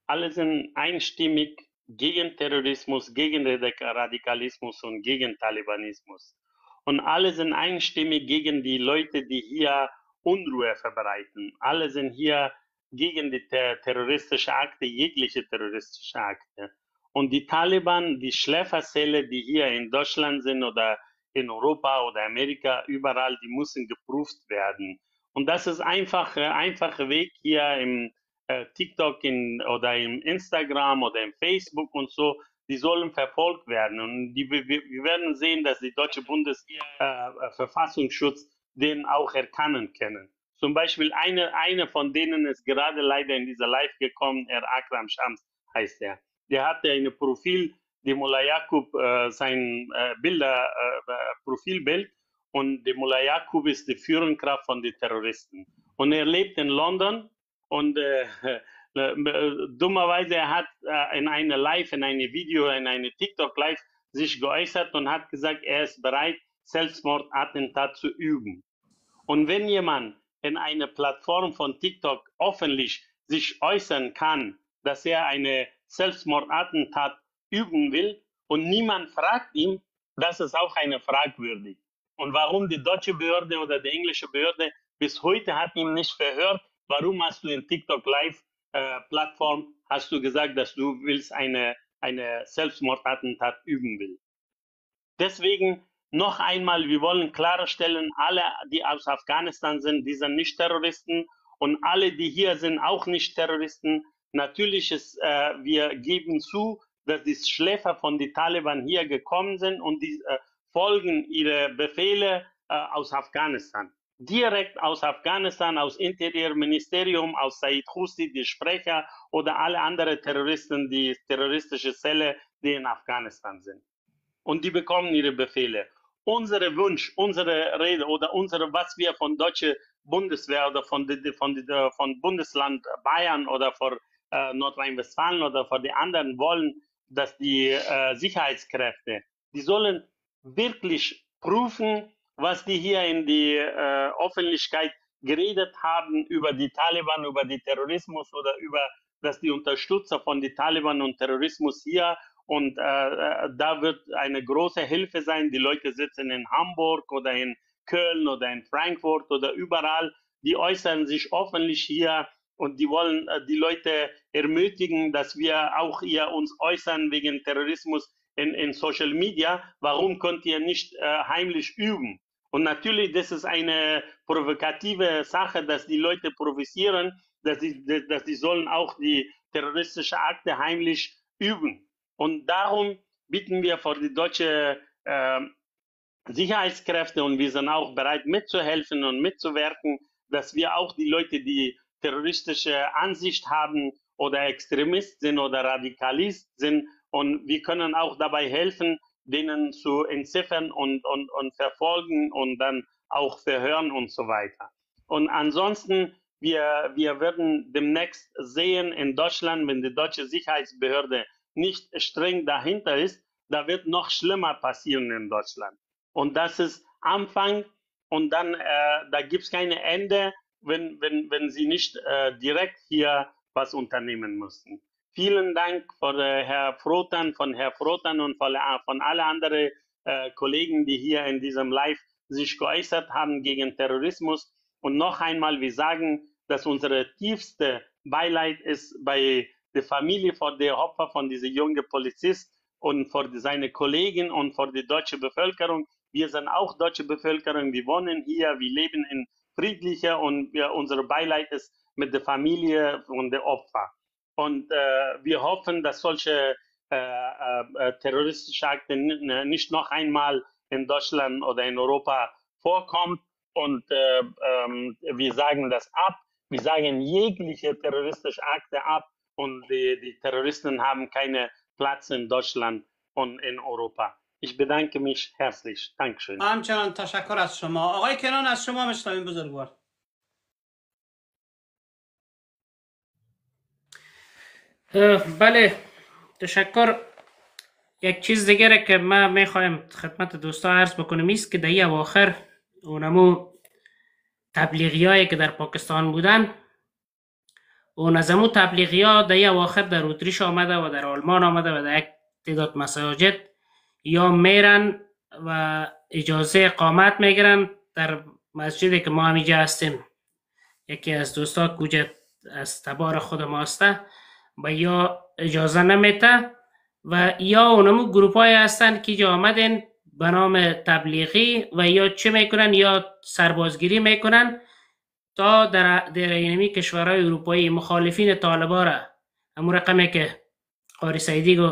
Alle sind einstimmig gegen Terrorismus, gegen Radikalismus und gegen Talibanismus. Und alle sind einstimmig gegen die Leute, die hier Unruhe verbreiten. Alle sind hier gegen die ter terroristische Akte, jegliche terroristische Akte. Und die Taliban, die Schläferzelle, die hier in Deutschland sind oder in Europa oder Amerika, überall, die müssen geprüft werden. Und das ist einfach einfacher Weg hier im äh, TikTok in, oder im Instagram oder im Facebook und so. Die sollen verfolgt werden. Und die, wir, wir werden sehen, dass die deutsche Bundesverfassungsschutz äh, den auch erkennen können. Zum Beispiel eine, eine von denen ist gerade leider in dieser Live gekommen, Herr Akram Shams heißt er der hatte ein Profil, die Mullah Jakub, äh, sein äh, Bilder, äh, Profilbild und die Mullah Jakub ist die Führungskraft von den Terroristen. Und er lebt in London und äh, dummerweise er hat äh, in einer Live, in einem Video, in einem TikTok Live sich geäußert und hat gesagt, er ist bereit, Selbstmordattentat zu üben. Und wenn jemand in einer Plattform von TikTok öffentlich sich äußern kann, dass er eine Selbstmordattentat üben will und niemand fragt ihn, das ist auch eine fragwürdig. Und warum die deutsche Behörde oder die englische Behörde bis heute hat ihn nicht verhört, warum hast du in TikTok Live äh, Plattform hast du gesagt, dass du willst eine eine Selbstmordattentat üben will. Deswegen noch einmal, wir wollen klarstellen, alle, die aus Afghanistan sind, die sind nicht Terroristen und alle, die hier sind, auch nicht Terroristen. Natürlich ist, äh, wir geben zu, dass die Schläfer von den Taliban hier gekommen sind und die äh, folgen ihre Befehle äh, aus Afghanistan. Direkt aus Afghanistan, aus Interiorministerium, aus Said Husi, die Sprecher oder alle anderen Terroristen, die terroristische Zelle, die in Afghanistan sind. Und die bekommen ihre Befehle. Unsere Wunsch, unsere Rede oder unsere, was wir von deutscher Bundeswehr oder von, von, von Bundesland Bayern oder von äh, Nordrhein-Westfalen oder von den anderen wollen, dass die äh, Sicherheitskräfte, die sollen wirklich prüfen, was die hier in die äh, Öffentlichkeit geredet haben über die Taliban, über den Terrorismus oder über, dass die Unterstützer von den Taliban und Terrorismus hier und äh, äh, da wird eine große Hilfe sein. Die Leute sitzen in Hamburg oder in Köln oder in Frankfurt oder überall. Die äußern sich öffentlich hier und die wollen äh, die Leute ermutigen, dass wir auch hier uns äußern wegen Terrorismus in, in Social Media. Warum könnt ihr nicht äh, heimlich üben? Und natürlich, das ist eine provokative Sache, dass die Leute provozieren, dass die, dass die sollen auch die terroristische Akte heimlich üben. Und darum bitten wir vor die deutsche äh, Sicherheitskräfte und wir sind auch bereit mitzuhelfen und mitzuwirken, dass wir auch die Leute, die terroristische Ansicht haben oder Extremist sind oder Radikalist sind und wir können auch dabei helfen, denen zu entziffern und, und, und verfolgen und dann auch verhören und so weiter. Und ansonsten, wir, wir werden demnächst sehen in Deutschland, wenn die deutsche Sicherheitsbehörde nicht streng dahinter ist, da wird noch schlimmer passieren in Deutschland. Und das ist Anfang und dann, äh, da gibt es kein Ende, wenn, wenn, wenn sie nicht äh, direkt hier was unternehmen müssen. Vielen Dank von äh, Herr Frotan, von Herr Frotan und von, äh, von allen anderen äh, Kollegen, die hier in diesem Live sich geäußert haben gegen Terrorismus. Und noch einmal, wir sagen, dass unsere tiefste Beileid ist bei der Familie von der Opfer von diesem jungen Polizist und vor seine Kollegen und vor die deutsche Bevölkerung. Wir sind auch deutsche Bevölkerung. Wir wohnen hier, wir leben in friedlicher und wir, unsere Beileid ist mit der Familie von der Opfer. Und äh, wir hoffen, dass solche äh, äh, äh terroristische Akte nicht noch einmal in Deutschland oder in Europa vorkommt. Und äh, ähm, wir sagen das ab. Wir sagen jegliche terroristische Akte ab. Und die, die Terroristen haben keinen Platz in Deutschland und in Europa. Ich bedanke mich herzlich. Dankeschön. همچنان تشکر از شما. آقای کنان از شما میشنویم بزرگوار. بله. تشکر. یک چیز دیگه که ما می‌خوایم خدمت دوستا عرض بکنم است که در اواخر اونمو تبلیغی هایی که در پاکستان بودن اون از امو تبلیغی ها در اواخر در اتریش آمده و در آلمان آمده و در یک تعداد مساجد یا میرن و اجازه اقامت می‌گیرن در مسجدی که ما همیجا هستیم. یکی از دوستا کوجه از تبار خود ماسته و یا اجازه نمیته و یا اونمو گروپ های هستن که جا آمدن به نام تبلیغی و یا چه می‌کنن یا سربازگیری می‌کنن تا در در اینمی کشورهای اروپایی مخالفین طالبا را. همون رقمی که قاری سعیدی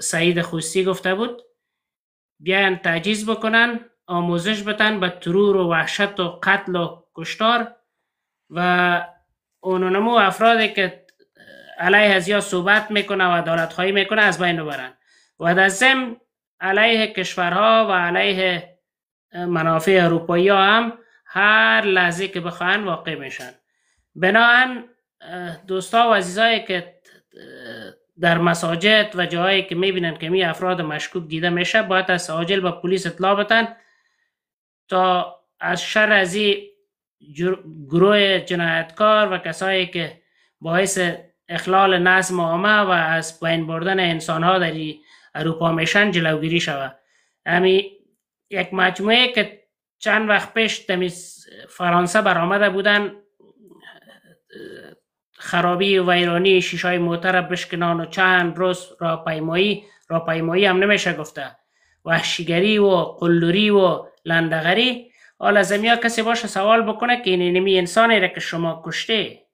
سعید خوستی گفته بود بیاین تجهیز بکنن آموزش بتن به ترور و وحشت و قتل و کشتار و اونونمو افرادی که علیه از یا صحبت می‌کنه و عدالت خواهی می‌کنه از بین ببرن. و در ضمن علیه کشورها و علیه منافع اروپایی ها هم هر لحظه که بخواهن واقع میشن. بناهن دوستا و عزیزایی که در مساجد و جاهایی که می‌بینن که می افراد مشکوک دیده میشه باید از عاجل به پلیس اطلاع بتن تا از شر از گروه جنایتکار و کسایی که باعث اخلال نظم عامه و از بین بردن انسان ها در اروپا میشن جلوگیری شود امی یک مجموعه که چند وقت پیش تمیز فرانسه برآمده بودن خرابی و ویرانی شیشای موتر بشکنان و چند روز راپیمایی راپیمایی هم نمیشه گفته. وحشیگری و قلدری و لندغری. حالا از کسی باشه سوال بکنه که این نمی انسانی را که شما کشته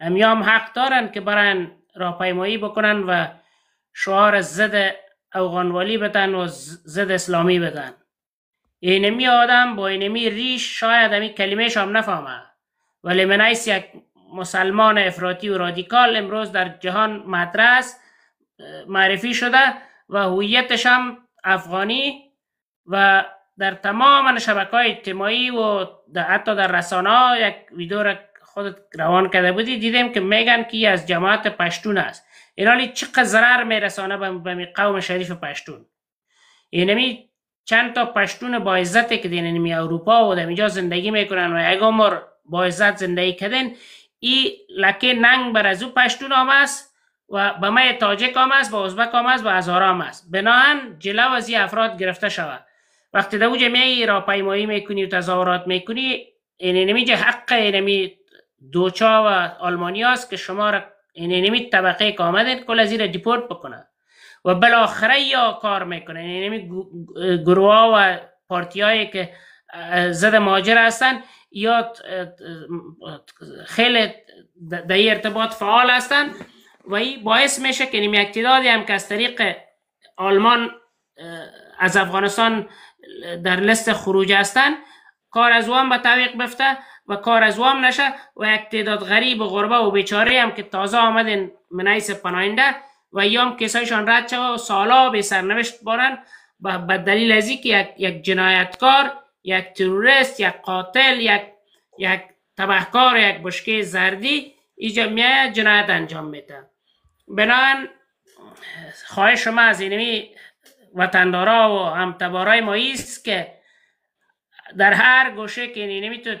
امیا هم حق دارن که برن راهپیمایی بکنن و شعار زد اوغانوالی بدن و زد اسلامی بدن. اینمی آدم با اینمی ریش شاید همی کلمه هم نفهمه. ولی من یک مسلمان افراطی و رادیکال امروز در جهان مدرس معرفی شده و هویتش هم افغانی و در تمام شبکه های اجتماعی و حتی در رسانه یک ویدیو را خودت روان کرده بودی دیدیم که میگن که از جماعت پشتون است. این چقدر ضرر میرسانه به قوم شریف پشتون. اینمی چند تا پشتون با عزت که دین اروپا و در اینجا زندگی می‌کنن و یک عمر با عزت زندگی کردن ای لکه ننگ بر از او پشتون آم است و به ما تاجک آم است و ازبک آم است و ازارا آم است. بناهن جلو از افراد گرفته شود. وقتی در اوج می را پیمایی می‌کنی و تظاهرات می‌کنی این نمیجه حق اینمی دوچا و آلمانی است که شما را این نمی طبقه که آمدن کل از دیپورت بکنه. و بالاخره یا کار می‌کنه. این نمی گروه و پارتی که زد ماجر هستن یا خیلی در ارتباط فعال هستن. و این باعث میشه که نمی اقتدادی هم که از طریق آلمان از افغانستان در لست خروج هستن کار از وام به تعویق بفته. و کار از وام نشه و یک تعداد غریب و غربه و بیچاره هم که تازه آمدن منعیس پناهنده و یام کسایشان رد شده و سالا به سرنوشت بارن به دلیل از که یک, یک جنایتکار یک تروریست یک قاتل یک یک تبهکار یک بشکه زردی اینجا میاد جنایت انجام میده بنابراین خواهش شما از اینمی وطندارا و همتبارای ما است که در هر گوشه که نمی‌تونه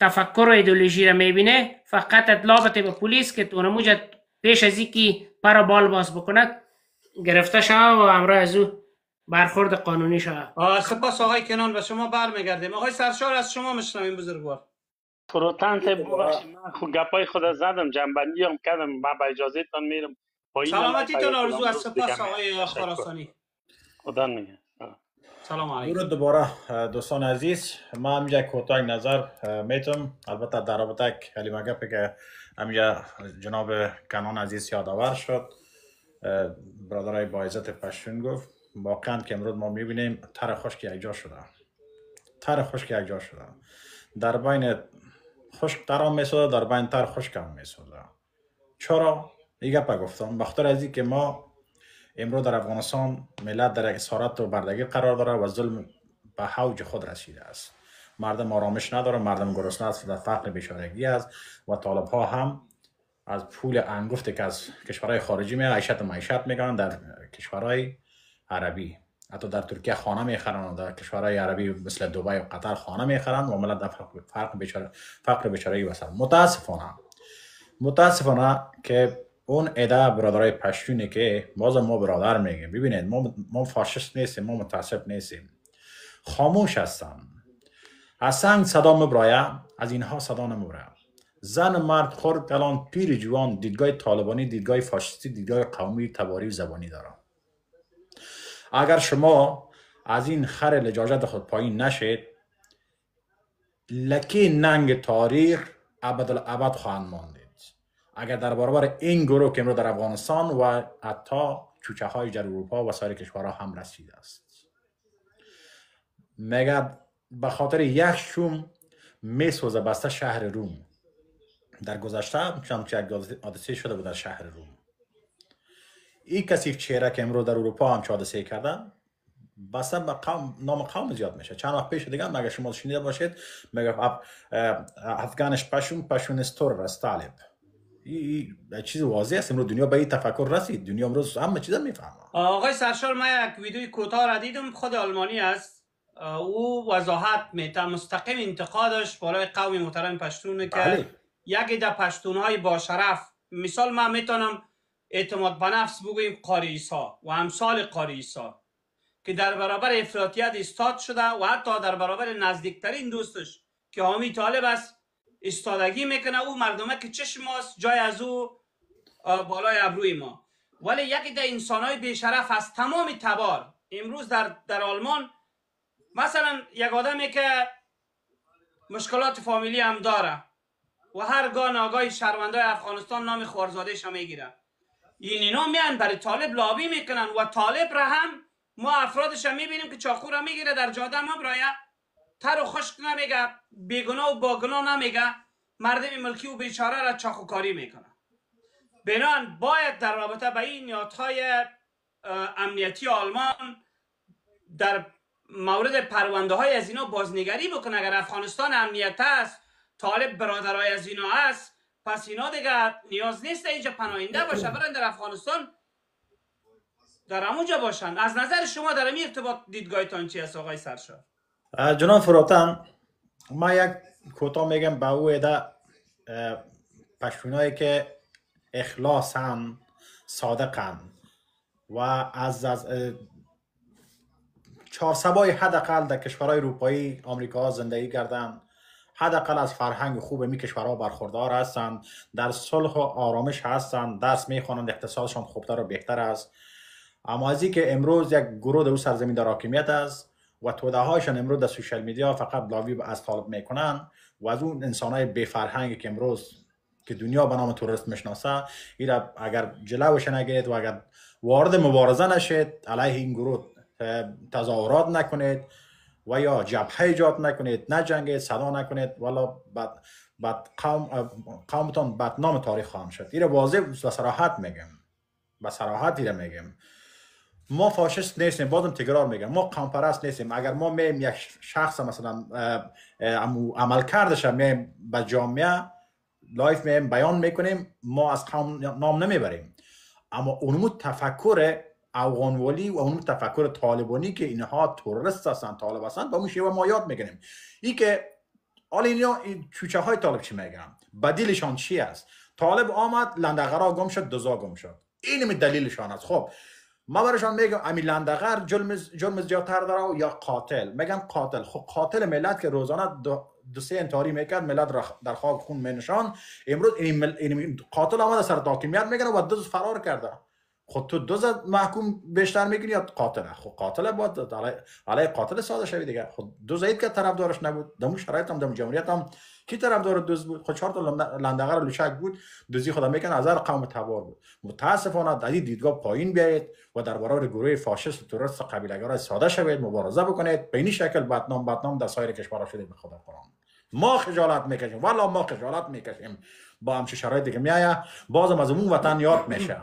تفکر و ایدولوژی را می‌بینه فقط اطلاع بده به پلیس که تو نموجه پیش از اینکه پر بال باز بکند گرفته شود و امرا از او برخورد قانونی شود سپاس آقای کنان و شما برمیگردیم آقای سرشار از شما مشنویم بزرگوار فروتن ببخشید من خود گپای خود زدم جنبندی هم کردم من با اجازه تان میرم سلامتیتون آرزو از سپاس آقای خراسانی خدا نگه سلام علیکم. درود دوباره دوستان عزیز. ما همینجا کوتاه نظر می‌تونم. البته در رابطه کلمه گپی که همینجا جناب کنان عزیز یادآور شد. برادرای با عزت پشتون گفت واقعا که امروز ما می‌بینیم تر خشک یک جا شده. تر خشک یک جا شده. در بین خشک تر هم در بین تر خشک هم میسوده چرا؟ دیگه پا گفتم. بخاطر از که ما امروز در افغانستان ملت در اسارت و بردگی قرار داره و ظلم به حوج خود رسیده است. مردم آرامش نداره مردم گرسنه است در فقر بیچارگی است و طالب ها هم از پول انگفت که از کشورهای خارجی می عیشت معیشت می‌کنن در کشورهای عربی. حتی در ترکیه خانه می‌خرن در کشورهای عربی مثل دبی و قطر خانه می‌خرن و ملت در فرق بیچاره فقر بیچارگی بسن متاسفانه متاسفانه که اون عده برادرای پشتونی که باز ما برادر میگیم. ببینید ما ما فاشیست نیستیم ما متعصب نیستیم. خاموش هستن از سنگ صدا مبرایه از اینها صدا نمبره زن مرد خورد الان پیر جوان دیدگاه طالبانی دیدگاه فاشیستی دیدگاه قومی تباری و زبانی داره اگر شما از این خر لجاجت خود پایین نشید لکه ننگ تاریخ ابد خواهند ماند. اگر در برابر این گروه که امروز در افغانستان و حتی چوچه های اروپا و سایر کشورها هم رسیده است. میگه به خاطر یک شوم میسوزه بسته شهر روم. در گذشته چون که حادثه شده بود در شهر روم. این کسی چهره که امروز در اروپا هم حادثه کردن؟ بسته به قوم نام قوم زیاد میشه. چند وقت پیش دیگه مگه شما شنیده باشید میگه افغانش پشون پشون استور است چیز واضح است. امروز دنیا به این تفکر رسید. دنیا امروز همه چیز می‌فهمه. آقای سرشار من یک ویدیوی کوتاه را دیدم. خود آلمانی است. او وضاحت میته مستقیم انتقادش بالای قوم محترم پشتون که بله. یکی در پشتون های با شرف. مثال من می‌تونم اعتماد به نفس بگویم قاری و امثال قاری که در برابر افراطیت استاد شده و حتی در برابر نزدیکترین دوستش که حامی طالب است. استادگی می‌کنه او مردمه که چشم ماست جای از او بالای ابروی ما. ولی یکی در انسان های بیشرف از تمام تبار امروز در, در آلمان مثلا یک آدمی که مشکلات فامیلی هم داره و هر گاه ناگاه شهروندای افغانستان نام خوارزادهش هم می‌گیره. این اینا میان برای طالب لابی می‌کنن و طالب را هم ما افرادش هم می‌بینیم که چاقو را می‌گیره در جاده ما برای تر و خشک نمیگه بیگناه و باگناه نمیگه مردم ملکی و بیچاره را چاخوکاری می‌کنه. بنان باید در رابطه به این نیاتهای امنیتی آلمان در مورد پرونده های از اینا بازنگری بکنه. اگر افغانستان امنیت است طالب برادرای از اینا است پس اینا دیگه نیاز نیست اینجا پناهنده باشه. برن در افغانستان در همونجا باشن. از نظر شما در این ارتباط دیدگاهتان چی است آقای سرشار؟ جناب فروتن ما یک کوتاه میگم به او ده پشتونایی که اخلاصن صادقن و از از چهار سبای حداقل در کشورهای اروپایی آمریکا زندگی کردن حداقل از فرهنگ خوب می کشورها برخوردار هستند در صلح و آرامش هستند درس می‌خوانند اقتصادشان خوبتر و بهتر است اما از که امروز یک گروه در سرزمین در حاکمیت است و توده هایشان امروز در سوشال میدیا فقط لاوی از طالب می‌کنن و از اون انسان های بے فرهنگی که امروز که دنیا به نام تروریست می‌شناسه ایرا اگر جلوش نگیرید و اگر وارد مبارزه نشید علیه این گروه تظاهرات نکنید و یا جبهه ایجاد نکنید نجنگید صدا نکنید والا بعد بعد قوم قومتان بدنام تاریخ خواهم شد. ایره واضح و صراحت میگم. به صراحت ایره میگم. ما فاشست نیستیم بازم تکرار میگم. ما قوم نیستیم. اگر ما میم یک شخص مثلا عمل کردش میم به جامعه live میم بیان می‌کنیم ما از قوم نام نمی‌بریم. اما اونمو تفکر افغانوالی و اون تفکر طالبانی که اینها تروریست هستن طالب هستن با اون شیوه ما یاد می‌کنیم این که حالا اینا این چوچه های طالب چی میگن؟ بدیلشان چی است؟ طالب آمد لندغرا گم شد دزا گم شد. این دلیلشان است. خب ما برشان میگم امی لندغر جرم جرم زیادتر داره یا قاتل. میگم قاتل. خب قاتل ملت که روزانه دو, سه انتحاری می‌کرد ملت در خاک خون مینشان امروز این, قاتل آمده سر تاکیمیت میگنه و دو فرار کرده. خود تو دو زد محکوم بیشتر می‌گیری یا قاتله خب قاتل بود علی قاتل ساده شوی دیگه. خود دو زید که طرفدارش نبود. دمو شرایط هم دمو جمهوریت هم کی طرفدار دوز بود؟ خود چهار تا لندغر لوچک بود. دوزی خدا می‌کنه از هر قوم تبار بود. متاسفانه در این دیدگاه پایین بیایید و در برابر گروه فاشیست و تروریست قبیله‌گرا ساده شوید مبارزه بکنید. به این شکل بدنام بدنام در سایر کشورها شده به خدا قرآن. ما خجالت می‌کشیم. والا ما خجالت می‌کشیم. با همچه شرایطی که میایه. بازم از اون وطن یاد میشه.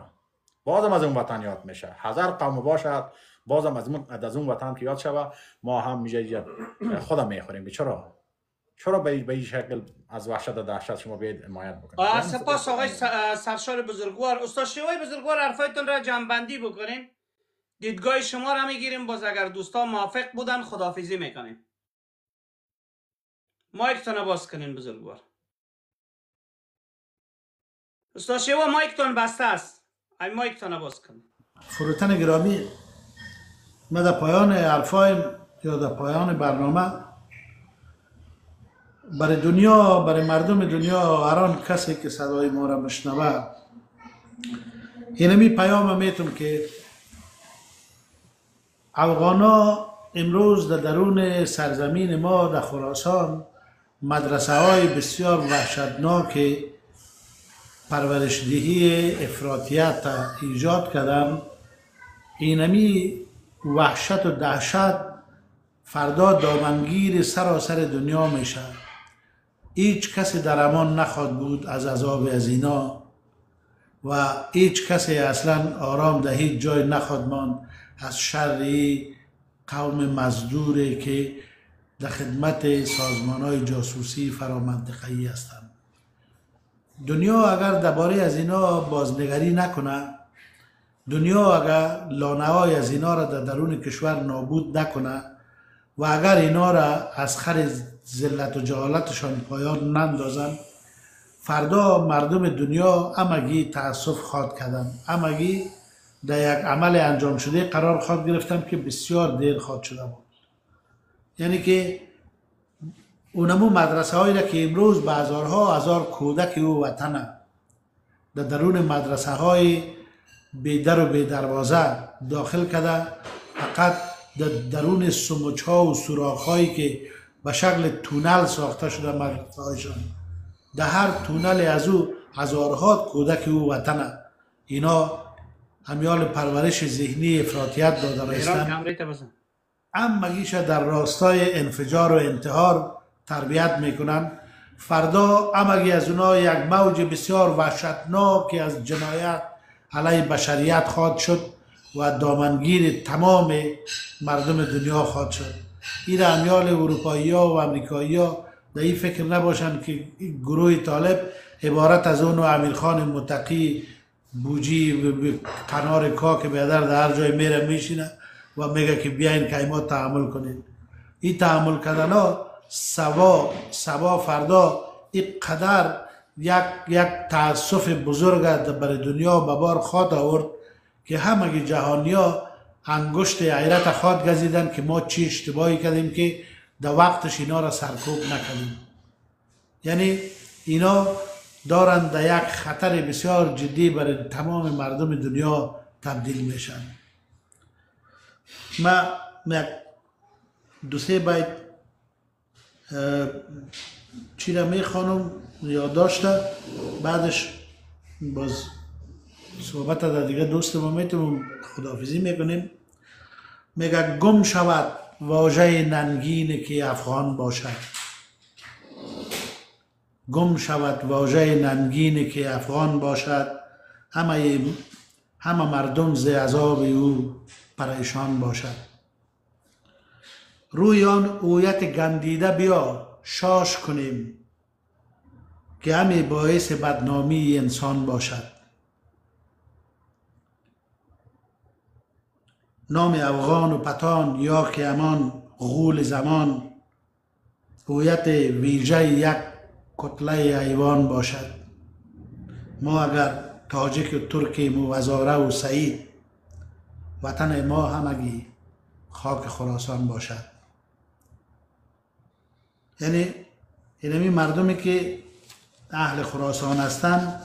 بازم از اون وطن یاد میشه. هزار قوم باشد. بازم از اون از اون وطن که یاد شوه ما هم میجه خودم می‌خوریم. چرا چرا به این شکل از وحشت و دهشت شما بیاید حمایت بکنید؟ سپاس آقای سرشار بزرگوار. استاد شیوای بزرگوار حرفایتون را جنبندی بکنین. دیدگاه شما را می‌گیریم. باز اگر دوستان موافق بودن خدافیزی می‌کنیم. مایکتون باز کنین بزرگوار. استاد شیوا مایکتون بسته است. ای مایک باز کن فروتن گرامی ما در پایان حرفایم یا در پایان برنامه برای دنیا برای مردم دنیا هر آن کسی که صدای ما را بشنوه اینمی پیام می‌تونم که افغانا امروز در درون سرزمین ما در خراسان مدرسه های بسیار وحشتناک پرورشدهی افراطیت ایجاد کردن. اینمی وحشت و دهشت فردا دامنگیر سراسر دنیا میشه. هیچ کسی در امان نخواد بود از عذاب از اینا و هیچ کسی اصلا آرام در هیچ جای نخواد مان از شر قوم مزدوری که در خدمت سازمان های جاسوسی فرامنطقه‌ای هستند. دنیا اگر درباره از اینا بازنگری نکنه دنیا اگر لانه از اینا را در درون کشور نابود نکنه و اگر اینا را از خر ذلت و جهالتشان پایان نندازن فردا مردم دنیا امگی تاسف خواد کردن امگی در یک عمل انجام شده قرار خواد گرفتن که بسیار دیر خواد شده بود. یعنی که اونمو مدرسه هایی که امروز به هزارها هزار کودک او وطن در درون مدرسه های بی در و بی دروازه داخل کرده فقط در درون سموچ ها و سوراخ هایی که به شکل تونل ساخته شده مدرسهایشان در هر تونل از او هزارها کودک او وطن اینا همیال پرورش ذهنی افراطیت داده بزن. هم مگیش در راستای انفجار و انتحار تربیت می‌کنن. فردا امگی از اونا یک موج بسیار وحشتناک از جنایت علیه بشریت خواد شد و دامنگیر تمام مردم دنیا خواد شد. این امیال اروپایی ها و امریکایی ها در این فکر نباشند که گروه طالب عبارت از اون و امیرخان متقی بوجی قنار کا که بیادر در هر جای میره میشینه و میگه که بیاین که ما تحمل کنید این تحمل کردن ها سوا سوا فردا این قدر یک یک تاسف بزرگ برای دنیا به بار خواد آورد. که همه جهانیا انگشت حیرت خواد گزیدن که ما چی اشتباهی کردیم که در وقتش اینا را سرکوب نکردیم یعنی اینا دارند در یک خطر بسیار جدی برای تمام مردم دنیا تبدیل میشن. ما یک دو سه اه، چی را می‌خوانم؟ یاد داشته بعدش باز صحبت در دیگه دوست ما می‌تونم خداحافظی می‌کنیم. میگه گم شود واژه ننگین که افغان باشد. گم شود واژه ننگین که افغان باشد. همه همه مردم ز عذاب او پریشان باشد. روی آن اویت گندیده بیا شاش کنیم که همه باعث بدنامی انسان باشد. نام افغان و پتان یا که امان غول زمان. هویت ویژه یک کتله حیوان باشد. ما اگر تاجک و ترکیم و وزاره و سعید وطن ما همگی خاک خراسان باشد. یعنی اینمی مردمی که اهل خراسان هستند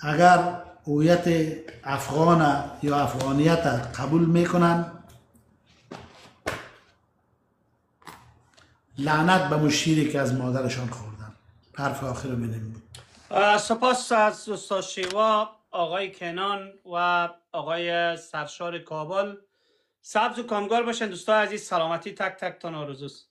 اگر هویت افغان یا افغانیت قبول می‌کنن لعنت به مشیری که از مادرشان خوردن. حرف آخر من بود سپاس از استاد شیوا آقای کنان و آقای سرشار کابل. سبز و کامگار باشن دوستان عزیز سلامتی تک تک تان آرزوست